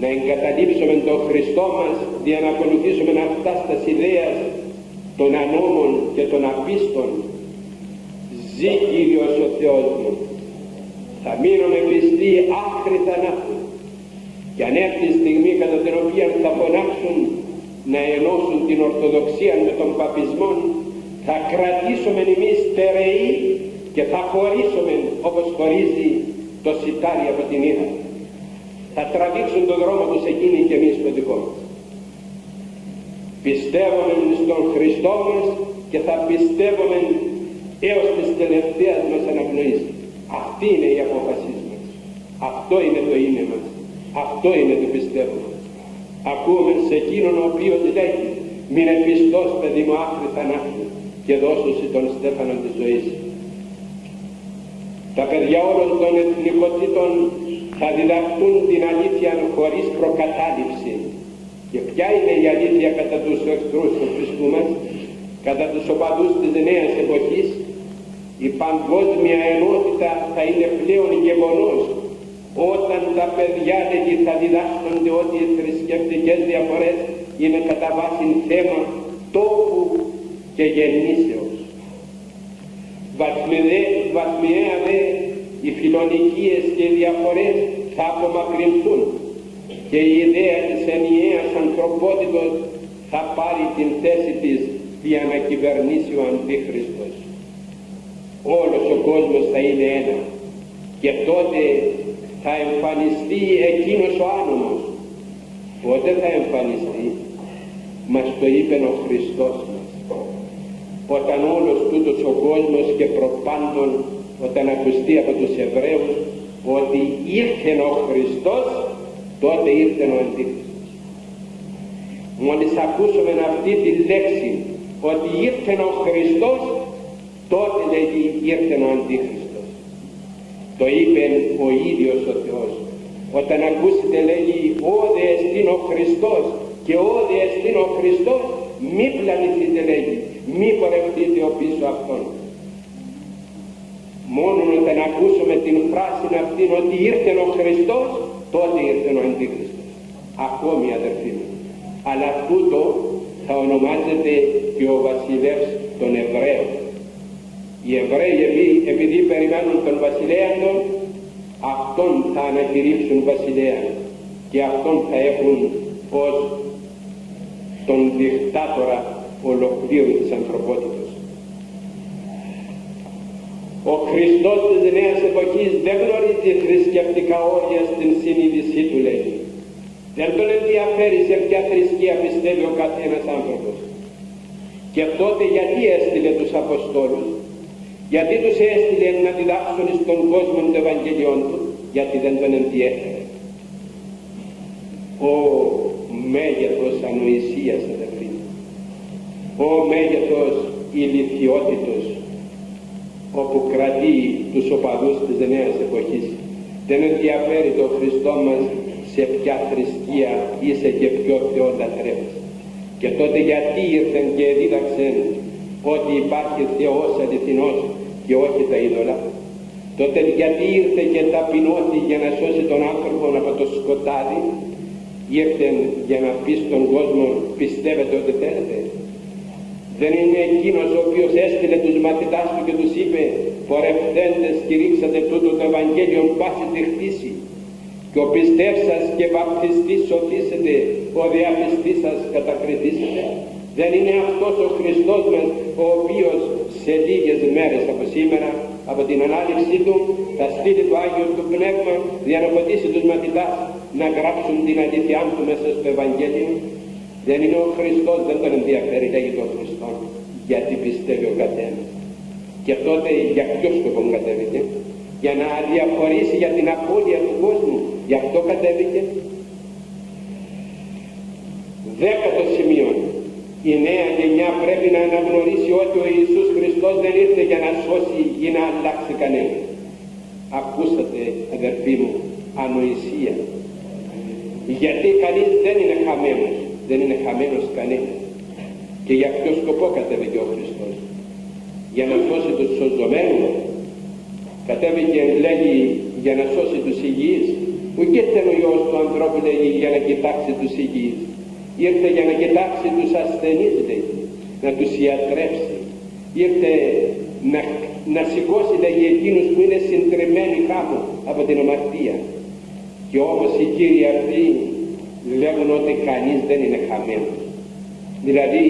να εγκαταλείψουμε τον Χριστό μας για να ακολουθήσουμε αυτά στα ιδέας των ανώμων και των απίστων. Ζει Κύριος ο Θεός μου. Θα μείνουμε πιστοί άχρη θανάτου και αν έρθει η στιγμή κατά την οποία θα φωνάξουν να ενώσουν την Ορθοδοξία με τον Παπισμό θα κρατήσουμε εμείς στερεοί και θα χωρίσουμε όπως χωρίζει το σιτάρι από την ύρα. Θα τραβήξουν τον δρόμο τους εκείνοι και εμείς το δικό μας. Πιστεύουμε στον Χριστό μας και θα πιστεύουμε έως τις τελευταίες μας αναπνοής. Αυτή είναι η απόφασή μας. Αυτό είναι το είναι μας. Αυτό είναι το πιστεύουμε ακούμε σε εκείνον ο οποίος λέγει μην επιστός παιδί μου άκρη θανάτου και δώσουσι τον στέφανο της ζωής τα παιδιά όλων των εθνικότητων θα διδαχτούν την αλήθεια χωρίς προκατάληψη και ποια είναι η αλήθεια κατά τους εχθρούς του Χριστού μας κατά τους οπαδούς της νέας εποχής η παγκόσμια ενότητα θα είναι πλέον γεγονός όταν τα παιδιά λέγει θα διδάσκονται ότι οι θρησκευτικές διαφορές είναι κατά βάση θέμα τόπου και γεννήσεως. Βαθμιαία δε οι φιλονικίες και οι διαφορές θα απομακρυνθούν και η ιδέα της ενιαίας ανθρωπότητος θα πάρει την θέση της για να κυβερνήσει ο Αντίχριστος. Όλος ο κόσμος θα είναι ένα και τότε θα εμφανιστεί εκείνος ο άνομος. Πότε θα εμφανιστεί, μας το είπε ο Χριστός μας. Όταν όλος τούτος ο κόσμος και προπάντων όταν ακουστεί από τους Εβραίους ότι ήρθε ο Χριστός τότε ήρθε ο Αντίχριστος μόλις ακούσουμε αυτή τη λέξη ότι ήρθε ο Χριστός τότε λέγει ήρθε ο Αντίχριστος. Το είπε ο ίδιος ο Θεός όταν ακούσετε λέγει όδε εστίν ο Χριστός και όδε εστίν ο Χριστός μη πλανηθείτε λέγει μη πορευτείτε ο πίσω αυτόν μόνο όταν ακούσουμε την φράση αυτή ότι ήρθε ο Χριστός τότε ήρθε ο Αντίχριστος. Ακόμη αδερφοί μου αλλά τούτο θα ονομάζεται και ο βασιλεύς των Εβραίων οι Εβραίοι επειδή περιμένουν τον βασιλέα των αυτόν θα ανακηρύξουν βασιλέα και αυτόν θα έχουν ως τον δικτάτορα ολοκλήρου της ανθρωπότητας. Ο Χριστός της νέας εποχής δεν γνωρίζει θρησκευτικά όρια στην συνείδησή του λέει. Δεν τον ενδιαφέρει σε ποια θρησκεία πιστεύει ο καθένας άνθρωπος. Και τότε γιατί έστειλε τους Αποστόλους, γιατί τους έστειλε να διδάξουν στον κόσμο το Ευαγγελιόν του, γιατί δεν τον ενδιέφερε. Ο μέγεθος ανοησίας αδερφοί, ο μέγεθος ηλικιότητος, όπου κρατεί τους οπαδούς της νέας εποχής. Δεν ενδιαφέρει το Χριστό μας σε ποια θρησκεία είσαι και ποιο Θεό λατρεύεις. Και τότε γιατί ήρθαν και δίδαξαν ότι υπάρχει Θεός αληθινός και όχι τα είδωλα. Τότε γιατί ήρθε και ταπεινώθη για να σώσει τον άνθρωπο από το σκοτάδι. Ήρθε για να πει στον κόσμο πιστεύετε ότι θέλετε. Δεν είναι εκείνος ο οποίος έστειλε τους μαθητάς του και τους είπε «Πορευθέντες κηρύξατε τούτο το Ευαγγέλιο πάση τη χτίση και ο πιστεύσας και βαπτιστής σωθήσετε, ο διαπιστής σας κατακριτήσετε». Δεν είναι αυτός ο Χριστός μας ο οποίος σε λίγες μέρες από σήμερα από την ανάληψή του θα στείλει το Άγιο του Πνεύμα για να φωτίσει τους μαθητάς να γράψουν την αλήθεια του μέσα στο Ευαγγέλιο δεν είναι ο Χριστός, δεν τον ενδιαφέρει, λέγει τον Χριστό, γιατί πιστεύει ο καθένας. Και τότε για ποιος σκοπό κατέβηκε, για να αδιαφορήσει για την απώλεια του κόσμου, γι' αυτό κατέβηκε. Δέκατο σημείο, η νέα γενιά πρέπει να αναγνωρίσει ότι ο Ιησούς Χριστός δεν ήρθε για να σώσει ή να αλλάξει κανένα. Ακούσατε αδερφοί μου, ανοησία. Γιατί κανείς δεν είναι χαμένος δεν είναι χαμένος κανένας. Και για ποιο σκοπό κατέβηκε ο Χριστός; Για να σώσει τους σωζωμένους. Κατέβηκε λέγει για να σώσει τους υγιείς. Ουκέται ο Υιός του ανθρώπου λέγει για να κοιτάξει τους υγιείς; Ήρθε για να κοιτάξει τους ασθενείς λέγει. Να τους ιατρέψει. Ήρθε να, να σηκώσει λέγει εκείνους που είναι συντριμμένοι κάπου από την αμαρτία. Και όμως οι κύριοι αυτοί λέγουν ότι κανείς δεν είναι χαμένος. Δηλαδή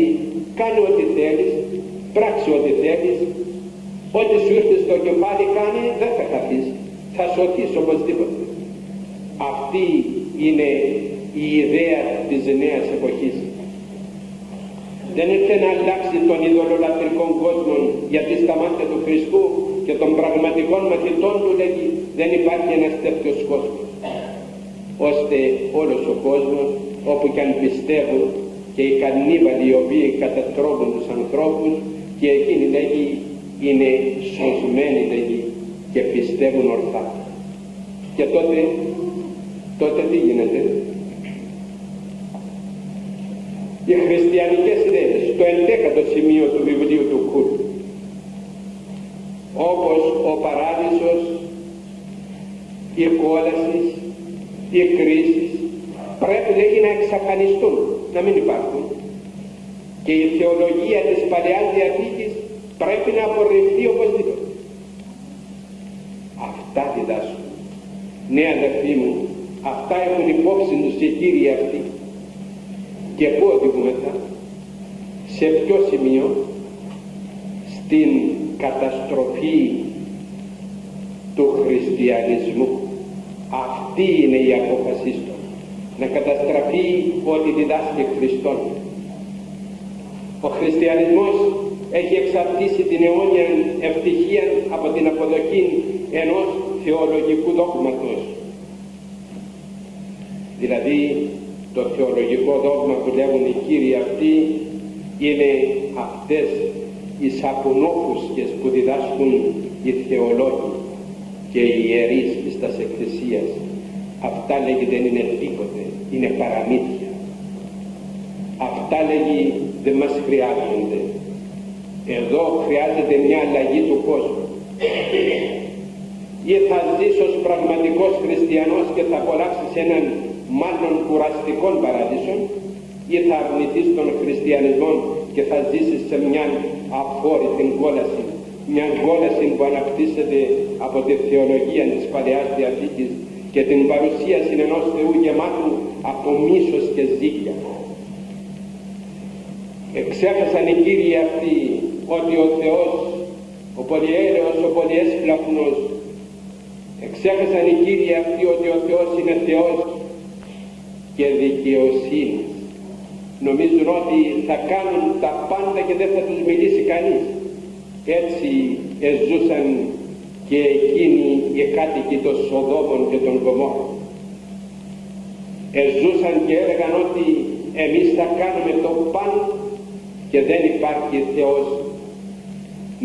κάνει ό,τι θέλεις, πράξει ό,τι θέλεις, ό,τι σου ήρθε στο κεφάλι κάνει δεν θα χαθείς, θα σωθείς οπωσδήποτε. Αυτή είναι η ιδέα της νέας εποχής. Δεν ήρθε να αλλάξει τον ειδωλολατρικό κόσμο γιατί στα μάτια του Χριστού και των πραγματικών μαθητών του λέγει δεν υπάρχει ένας τέτοιος κόσμος ώστε όλος ο κόσμος όπου και αν πιστεύουν και οι καννίβαλοι οι οποίοι κατατρώγουν τους ανθρώπους και εκείνοι λέγει είναι σωσμένοι λέγει και πιστεύουν ορθά και τότε τότε τι γίνεται; Οι χριστιανικές ιδέες στο εντέκατο σημείο του βιβλίου του Κούλ όπως ο παράδεισος η κόλασης οι κρίσεις πρέπει λέγει να εξαφανιστούν, να μην υπάρχουν. Και η θεολογία της Παλαιάς Διαθήκης πρέπει να απορριφθεί οπωσδήποτε. Αυτά διδάσκουν. Ναι αδερφοί μου, αυτά έχουν υπόψη τους οι κύριοι αυτοί. Και πού οδηγούμεθα, σε ποιο σημείο, στην καταστροφή του χριστιανισμού αυτή είναι η απόφασή του. Να καταστραφεί ό,τι διδάσκει Χριστόν. Ο χριστιανισμός έχει εξαρτήσει την αιώνια ευτυχία από την αποδοχή ενός θεολογικού δόγματος δηλαδή το θεολογικό δόγμα που λέγουν οι κύριοι αυτοί είναι αυτές οι σαπουνόφουσκες που διδάσκουν οι θεολόγοι και οι ιερείς της τας εκκλησίας. Αυτά λέγει δεν είναι τίποτε είναι παραμύθια. Αυτά λέγει δεν μας χρειάζονται. Εδώ χρειάζεται μια αλλαγή του κόσμου. Ή θα ζεις ως πραγματικός χριστιανός και θα απολαύσεις έναν μάλλον κουραστικών παράδεισων ή θα αρνηθείς τον χριστιανισμό και θα ζήσεις σε μια αφόρητη κόλαση μια κόλαση που αναπτύσσεται από τη θεολογία της Παλαιάς Διαθήκης και την παρουσίαση ενός Θεού γεμάτου από μίσος και ζήτια. Εξέχασαν οι Κύριοι αυτοί ότι ο Θεός, ο πολυέλεος, ο πολυέσπλαχνος, εξέχασαν οι Κύριοι αυτοί ότι ο Θεός είναι Θεός και δικαιοσύνη. Νομίζουν ότι θα κάνουν τα πάντα και δεν θα τους μιλήσει κανείς. Έτσι εζούσαν και εκείνοι οι κάτοικοι των Σοδόμων και των Γομόρων. Εζούσαν και έλεγαν ότι εμείς θα κάνουμε το παν και δεν υπάρχει Θεός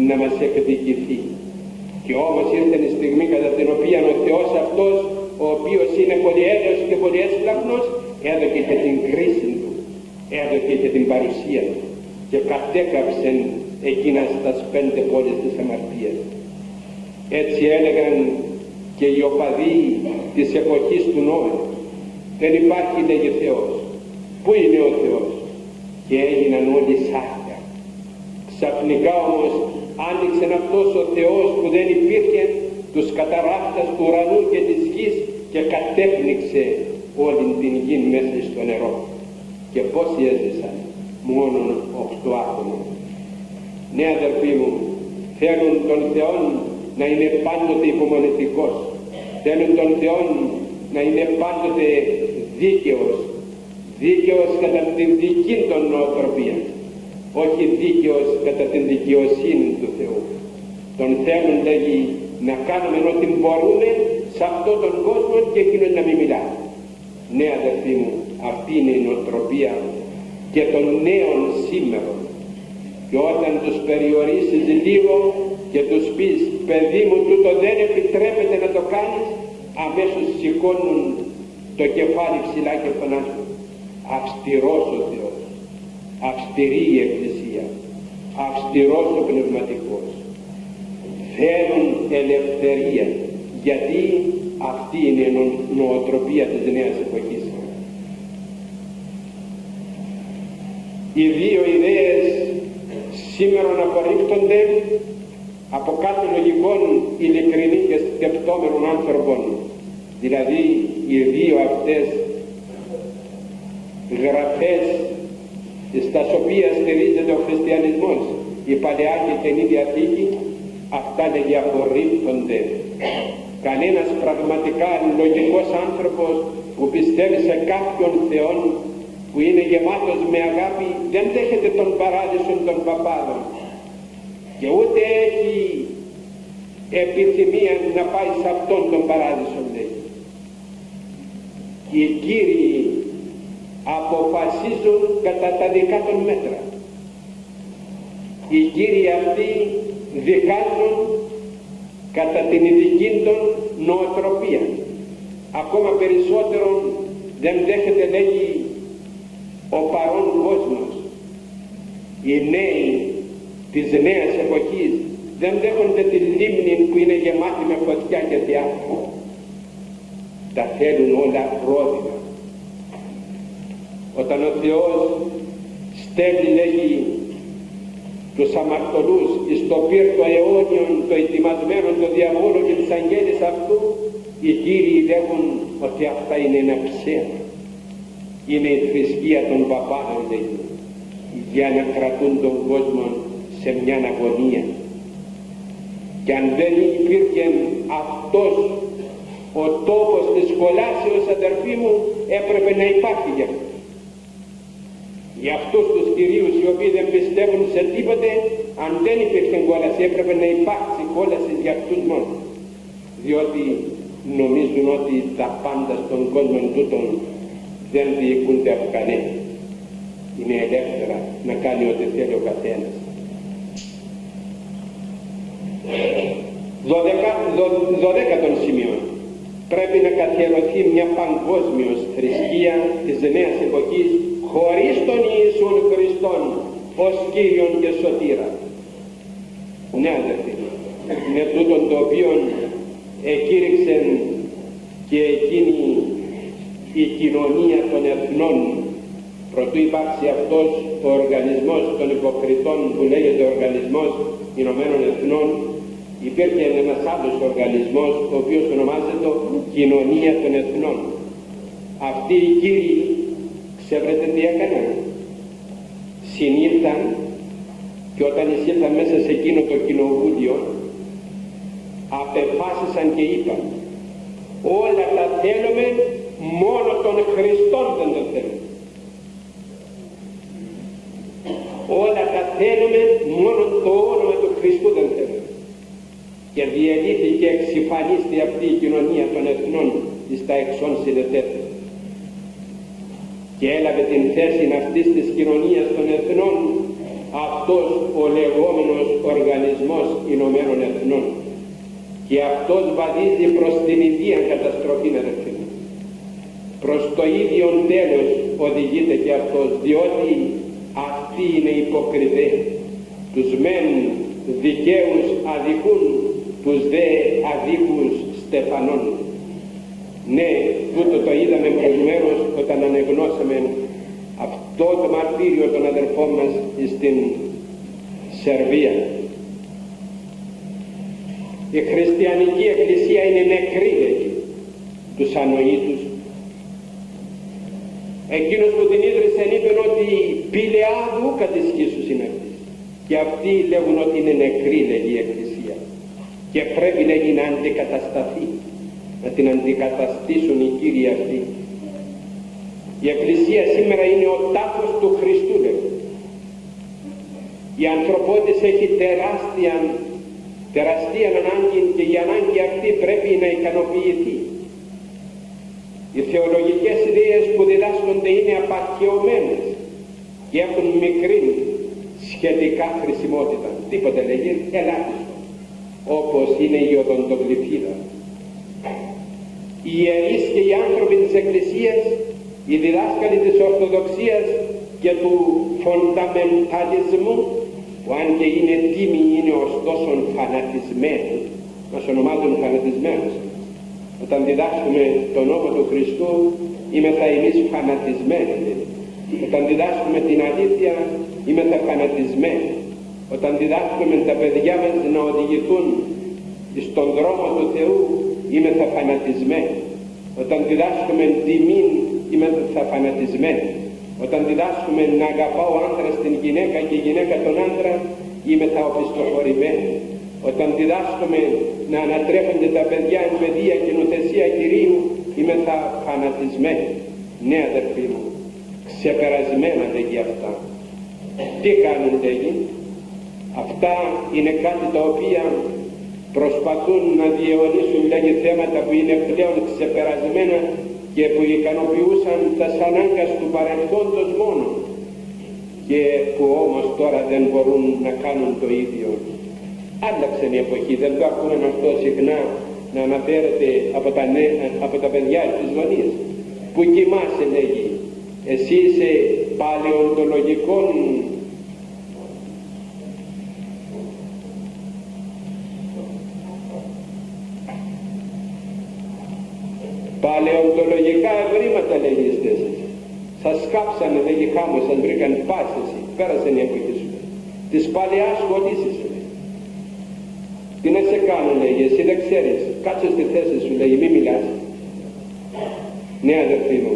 να μας εκδικηθεί. Και όμως ήρθε η στιγμή κατά την οποία ο Θεός αυτός ο οποίος είναι πολυέλαιος και πολυέσπλαχνος έδωκε και την κρίση του, έδωκε και την παρουσία του και κατέκαψε εκείνας στα πέντε πόλεις της αμαρτίας. Έτσι έλεγαν και οι οπαδοί της εποχής του Νόε. Δεν υπάρχει λέγει Θεός. Πού είναι ο Θεός; Και έγιναν όλοι σάρκα. Ξαφνικά όμως άνοιξε αυτός ο Θεός που δεν υπήρχε τους καταράχτας του ουρανού και της γης και κατέπνιξε όλη την γη μέσα στο νερό. Και πόσοι έζησαν, μόνο οκτώ άτομα. Ναι αδερφοί μου, θέλουν τον Θεό να είναι πάντοτε υπομονετικός. Θέλουν τον Θεό να είναι πάντοτε δίκαιος. Δίκαιος κατά την δική των νοοτροπία. Όχι δίκαιος κατά την δικαιοσύνη του Θεού. Τον θέλουν λέγει να κάνουμε ό,τι μπορούν σε αυτόν τον κόσμο και εκείνος να μην μιλά. Ναι αδερφοί μου, αυτή είναι η νοοτροπία και των νέων σήμερα. Και όταν τους περιορίσεις λίγο και τους πεις παιδί μου τούτο δεν επιτρέπεται να το κάνεις αμέσως σηκώνουν το κεφάλι ψηλά και φωνάζουν. Αυστηρός ο Θεός. Αυστηρή η Εκκλησία. Αυστηρός ο Πνευματικός. Θέλουν ελευθερία γιατί αυτή είναι η νοοτροπία της νέας εποχής. Οι δύο ιδέες σήμερα απορρίπτονται από κάθε λογικών ειλικρινή και σκεπτόμενων άνθρωπων. Δηλαδή οι δύο αυτές γραφές στα οποίες στηρίζεται ο χριστιανισμός η Παλαιά και η Καινή Διαθήκη αυτά λέγει απορρίπτονται κανένας πραγματικά λογικός άνθρωπος που πιστεύει σε κάποιον Θεό που είναι γεμάτος με αγάπη δεν δέχεται τον παράδεισο των παπάδων και ούτε έχει επιθυμία να πάει σε αυτόν τον παράδεισο λέει. Οι Κύριοι αποφασίζουν κατά τα δικά των μέτρα. Οι Κύριοι αυτοί δικάζουν κατά την ειδική των νοοτροπία. Ακόμα περισσότερο δεν δέχεται λέγει ο παρόν κόσμος. Οι νέοι της νέας εποχής δεν δέχονται τη λίμνη που είναι γεμάτη με φωτιά και διάφορα. Τα θέλουν όλα πρόδεινα. Όταν ο Θεός στέλνει λέγει τους αμαρτωλούς εις το πύρτο αιώνιον το ετοιμασμένο το διαβόλο και τους αγγέλες αυτούς οι Κύριοι λέγουν ότι αυτά είναι ένα ψέμα. Είναι η θρησκεία των παπάδων λέγει για να κρατούν τον κόσμο σε μια αγωνία. Και αν δεν υπήρχε αυτός ο τόπος της σχολάσεως αδερφοί μου έπρεπε να υπάρχει για αυτούς για αυτούς τους κυρίους οι οποίοι δεν πιστεύουν σε τίποτε αν δεν υπήρχε κόλαση έπρεπε να υπάρξει κόλαση για αυτούς μόνο διότι νομίζουν ότι τα πάντα στον κόσμο τούτον δεν διοικούνται από κανένα. Είναι ελεύθερα να κάνει ό,τι θέλει ο καθένας. Δωδέκατον σημείο. Πρέπει να καθιερωθεί μια παγκόσμιος θρησκεία της νέας εποχής χωρίς τον Ιησούν Χριστόν ως Κύριον και Σωτήρα. Ναι αδερφοί, είναι τούτον το οποίο εκήρυξε και εκείνη η κοινωνία των εθνών προτού υπάρξει αυτός ο οργανισμός των υποκριτών που λέγεται Οργανισμός Ηνωμένων Εθνών υπήρχε ένας άλλος οργανισμός ο οποίος ονομάζεται Κοινωνία των Εθνών. Αυτοί οι κύριοι ξέρετε τι έκαναν; Συνήλθαν και όταν εισήλθαν μέσα σε εκείνο το κοινοβούλιο απεφάσισαν και είπαν όλα τα θέλουμε μόνο των Χριστών δεν τα θέλουμε. Όλα τα θέλουμε μόνο το όνομα του Χριστού δεν θέλουμε. Και διελύθηκε εξυφανίστη αυτή η κοινωνία των εθνών εις τα εξών συνετέθη. Και έλαβε την θέση αυτής της κοινωνίας των εθνών αυτός ο λεγόμενος οργανισμός Ηνωμένων Εθνών. Και αυτός βαδίζει προς την ίδια καταστροφή αδερφοί προς το ίδιο τέλος οδηγείται και αυτός διότι αυτοί είναι υποκριτές. Τους μεν δικαίους αδικούν τους δε αδίκους στεφανών ναι τούτο το είδαμε προηγουμένως όταν ανεγνώσαμε αυτό το μαρτύριο των αδερφών μας στην Σερβία. Η χριστιανική εκκλησία είναι νεκρή λέει τους ανοήτους. Εκείνος που την ίδρυσε είπε ότι πηλεάδου κατησχήσου συνεχτής και αυτοί λέγουν ότι είναι νεκρή λέει η εκκλησία και πρέπει λέει να αντικατασταθεί να την αντικαταστήσουν οι κύριοι αυτοί η εκκλησία σήμερα είναι ο τάφος του Χριστού λέει η ανθρωπότης έχει τεράστια τεραστία ανάγκη και η ανάγκη αυτή πρέπει να ικανοποιηθεί. Οι θεολογικές ιδέες που διδάσκονται είναι απαρχαιωμένες και έχουν μικρή σχετικά χρησιμότητα. Τίποτε λέγει ελάχιστο. Όπως είναι η οδοντογλυφίδα. Οι ιερείς και οι άνθρωποι της Εκκλησίας, οι διδάσκαλοι της Ορθοδοξίας και του φονταμενταλισμού που αν και είναι τίμοι είναι ωστόσο φανατισμένοι μας ονομάζουν φανατισμένους. Όταν διδάσκουμε τον νόμο του Χριστού θα εμείς φανατισμένοι. Όταν διδάσκουμε την αλήθεια θα φανατισμένοι όταν διδάσκουμε τα παιδιά μας να οδηγηθούν στον δρόμο του Θεού θα φανατισμένοι όταν διδάσκουμε τιμήν θα φανατισμένοι όταν διδάσκουμε να αγαπά ο άντρας την γυναίκα και η γυναίκα τον άντρα είμαι θα οπισθοχωρημένοι. Όταν διδάσκουμε να ανατρέφονται τα παιδιά εν παιδεία και νοθεσία Κυρίου είμαι θα φανατισμένοι. Ναι αδερφοί μου, ξεπερασμένα λέγει αυτά. Τι κάνουν λέγει, αυτά είναι κάτι τα οποία προσπαθούν να διαιωνίσουν λέγει θέματα που είναι πλέον ξεπερασμένα και που ικανοποιούσαν τα ανάγκες του παρελθόντος μόνο και που όμως τώρα δεν μπορούν να κάνουν το ίδιο. Άλλαξε η εποχή, δεν το ακούμε αυτό συχνά να αναφέρεται από τα, νέα, από τα παιδιά της γονείς. Που κοιμάσαι λέγει, εσύ είσαι παλαιοντολογικών παλαιοντολογικά ευρήματα λέγεστε σας σκάψανε λέγει χάμω, σας βρήκαν πάσες πέρασαν οι εποχή σου. Της παλαιάς σχολήσεις τι να σε κάνω λέγει εσύ δεν ξέρεις. Κάτσε στη θέση σου λέγει μη μιλάς. Ναι αδερφοί μου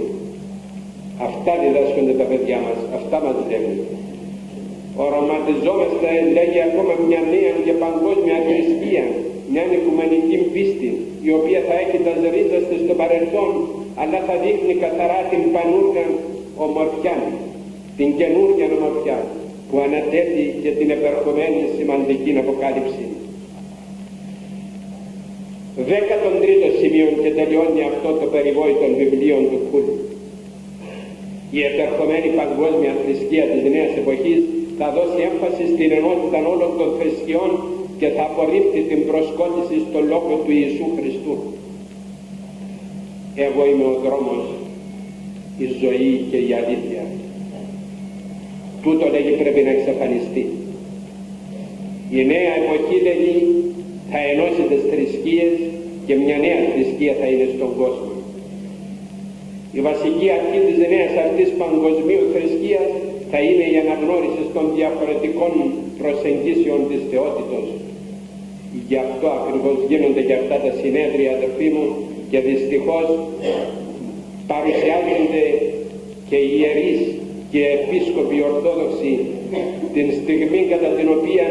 αυτά διδάσκονται τα παιδιά μας αυτά μας λέγουν οραματιζόμαστε λέγει ακόμα μια νέα και παγκόσμια θρησκεία μια οικουμενική πίστη η οποία θα έχει τα ρίζες της στο παρελθόν αλλά θα δείχνει καθαρά την πανούργια ομορφιά την καινούργια ομορφιά που ανατέθη και την επερχομένη σημαντική αποκάλυψη. Δέκατον τρίτο σημείο και τελειώνει αυτό το περιβόητο βιβλίο του Κούλ. Η επερχομένη παγκόσμια θρησκεία της νέας εποχής θα δώσει έμφαση στην ενότητα όλων των θρησκειών και θα απορρίπτει την προσκότηση στο Λόγο του Ιησού Χριστού. Εγώ είμαι ο δρόμος, η ζωή και η αλήθεια. Τούτο λέγει πρέπει να εξαφανιστεί. Η νέα εποχή λέγει θα ενώσει τις θρησκείες και μια νέα θρησκεία θα είναι στον κόσμο. Η βασική αρχή της νέας αυτής παγκοσμίου θρησκείας θα είναι η αναγνώριση των διαφορετικών προσεγγίσεων της θεότητος. Γι' αυτό ακριβώς γίνονται και αυτά τα συνέδρια αδερφοί μου και δυστυχώς παρουσιάζονται και οι ιερείς και επίσκοποι Ορθόδοξοι την στιγμή κατά την οποία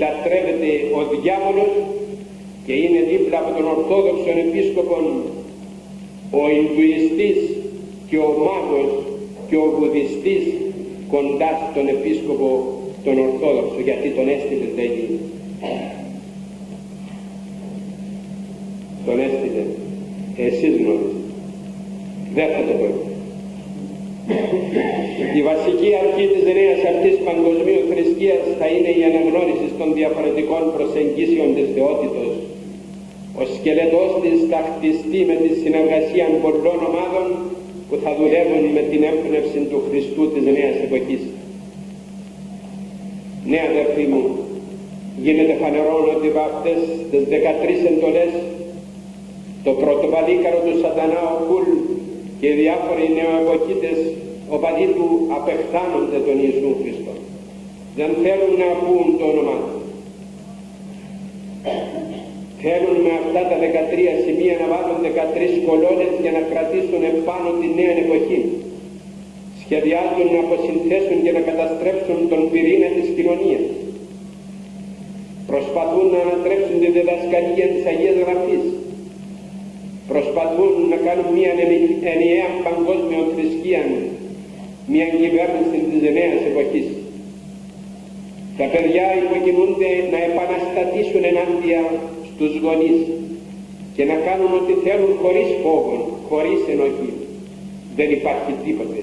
λατρεύεται ο διάβολος και είναι δίπλα από τον Ορθόδοξο επίσκοπο ο Ινδουιστής και ο Μάγος και ο Βουδιστής κοντά στον επίσκοπο τον Ορθόδοξο γιατί τον έστειλε λέγει τον έστειλε εσείς γνωρίζετε δεν θα το πω η βασική αρχή της νέας αυτής παγκοσμίου θρησκείας θα είναι η αναγνώριση των διαφορετικών προσεγγίσεων της θεότητος. Ο σκελετός της θα χτιστεί με τη συνεργασία πολλών ομάδων που θα δουλεύουν με την έμπνευση του Χριστού της νέας εποχής. Ναι αδερφοί μου, γίνεται φανερό ότι από αυτές τις 13 εντολές το πρωτοβαλίκαρο του σατανά ο Κουλ και οι διάφοροι νεοεποχίτες οπαδοί του απεχθάνονται τον Ιησού Χριστό. Δεν θέλουν να ακούν το όνομά του. Θέλουν με αυτά τα 13 σημεία να βάλουν 13 κολόνες για να κρατήσουν επάνω τη νέα εποχή. Σχεδιάζουν να αποσυνθέσουν και να καταστρέψουν τον πυρήνα της κοινωνίας. Προσπαθούν να ανατρέψουν τη διδασκαλία της Αγίας Γραφής. Προσπαθούν να κάνουν μια ενιαία παγκόσμια θρησκεία μια κυβέρνηση της νέας εποχής. Τα παιδιά υποκινούνται να επαναστατήσουν ενάντια στους γονείς και να κάνουν ό,τι θέλουν χωρίς φόβο, χωρίς ενοχή. Δεν υπάρχει τίποτε.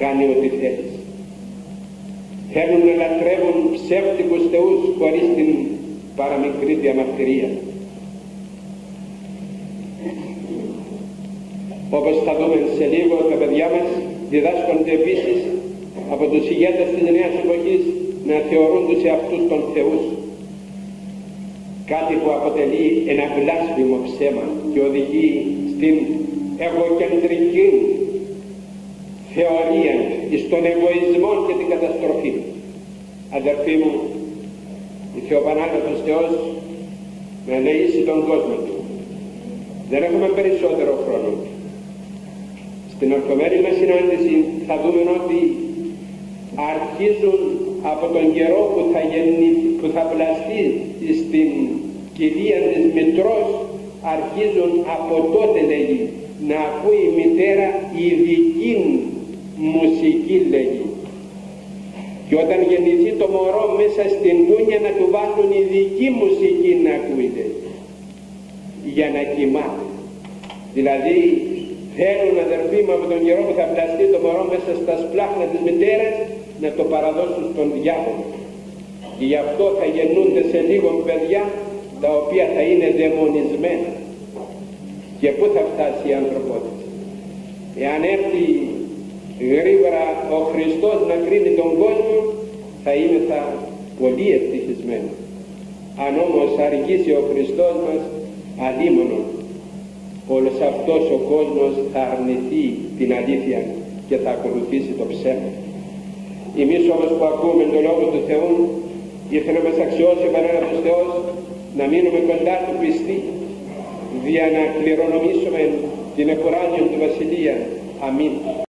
Κάνε ό,τι θέλεις. Θέλουν να λατρεύουν ψεύτικους θεούς χωρίς την παραμικρή διαμαρτυρία. Όπως θα δούμε σε λίγο τα παιδιά μας διδάσκονται επίσης από τους ηγέτες της νέας εποχής να θεωρούν τους εαυτούς των θεούς. Κάτι που αποτελεί ένα βλάσφημο ψέμα και οδηγεί στην εγωκεντρική θεωρία στον εγωισμό και την καταστροφή. Αδερφοί μου η Θεοπανάγατος Θεός να ελεήσει τον κόσμο του. Δεν έχουμε περισσότερο χρόνο στην ορθομένη μας συνάντηση θα δούμε ότι αρχίζουν από τον καιρό που θα, γεννη, που θα πλαστεί στην κηδεία της Μητρός αρχίζουν από τότε λέγει να ακούει η μητέρα ειδική μουσική λέγει. Και όταν γεννηθεί το μωρό μέσα στην κούνια να του βάλουν ειδική μουσική να ακούει για να κοιμάται. Δηλαδή θέλουν αδερφοί μου από τον καιρό που θα πλαστεί το μωρό μέσα στα σπλάχνα της μητέρας να το παραδώσουν στον διάβολο. Και γι' αυτό θα γεννούνται σε λίγο παιδιά τα οποία θα είναι δαιμονισμένα. Και πού θα φτάσει η ανθρωπότητα. Εάν έρθει γρήγορα ο Χριστός να κρίνει τον κόσμο θα είναι θα πολύ ευτυχισμένος. Αν όμως αργήσει ο Χριστός μας αλίμονο όλος αυτός ο κόσμος θα αρνηθεί την αλήθεια και θα ακολουθήσει το ψέμα. Εμείς όμως που ακούμε τον Λόγο του Θεού ήρθε να μας αξιώσει ο Πανάγατος Θεός να μείνουμε κοντά του πιστοί για να κληρονομήσουμε την εκουράνιο του Βασιλεία. Αμήν.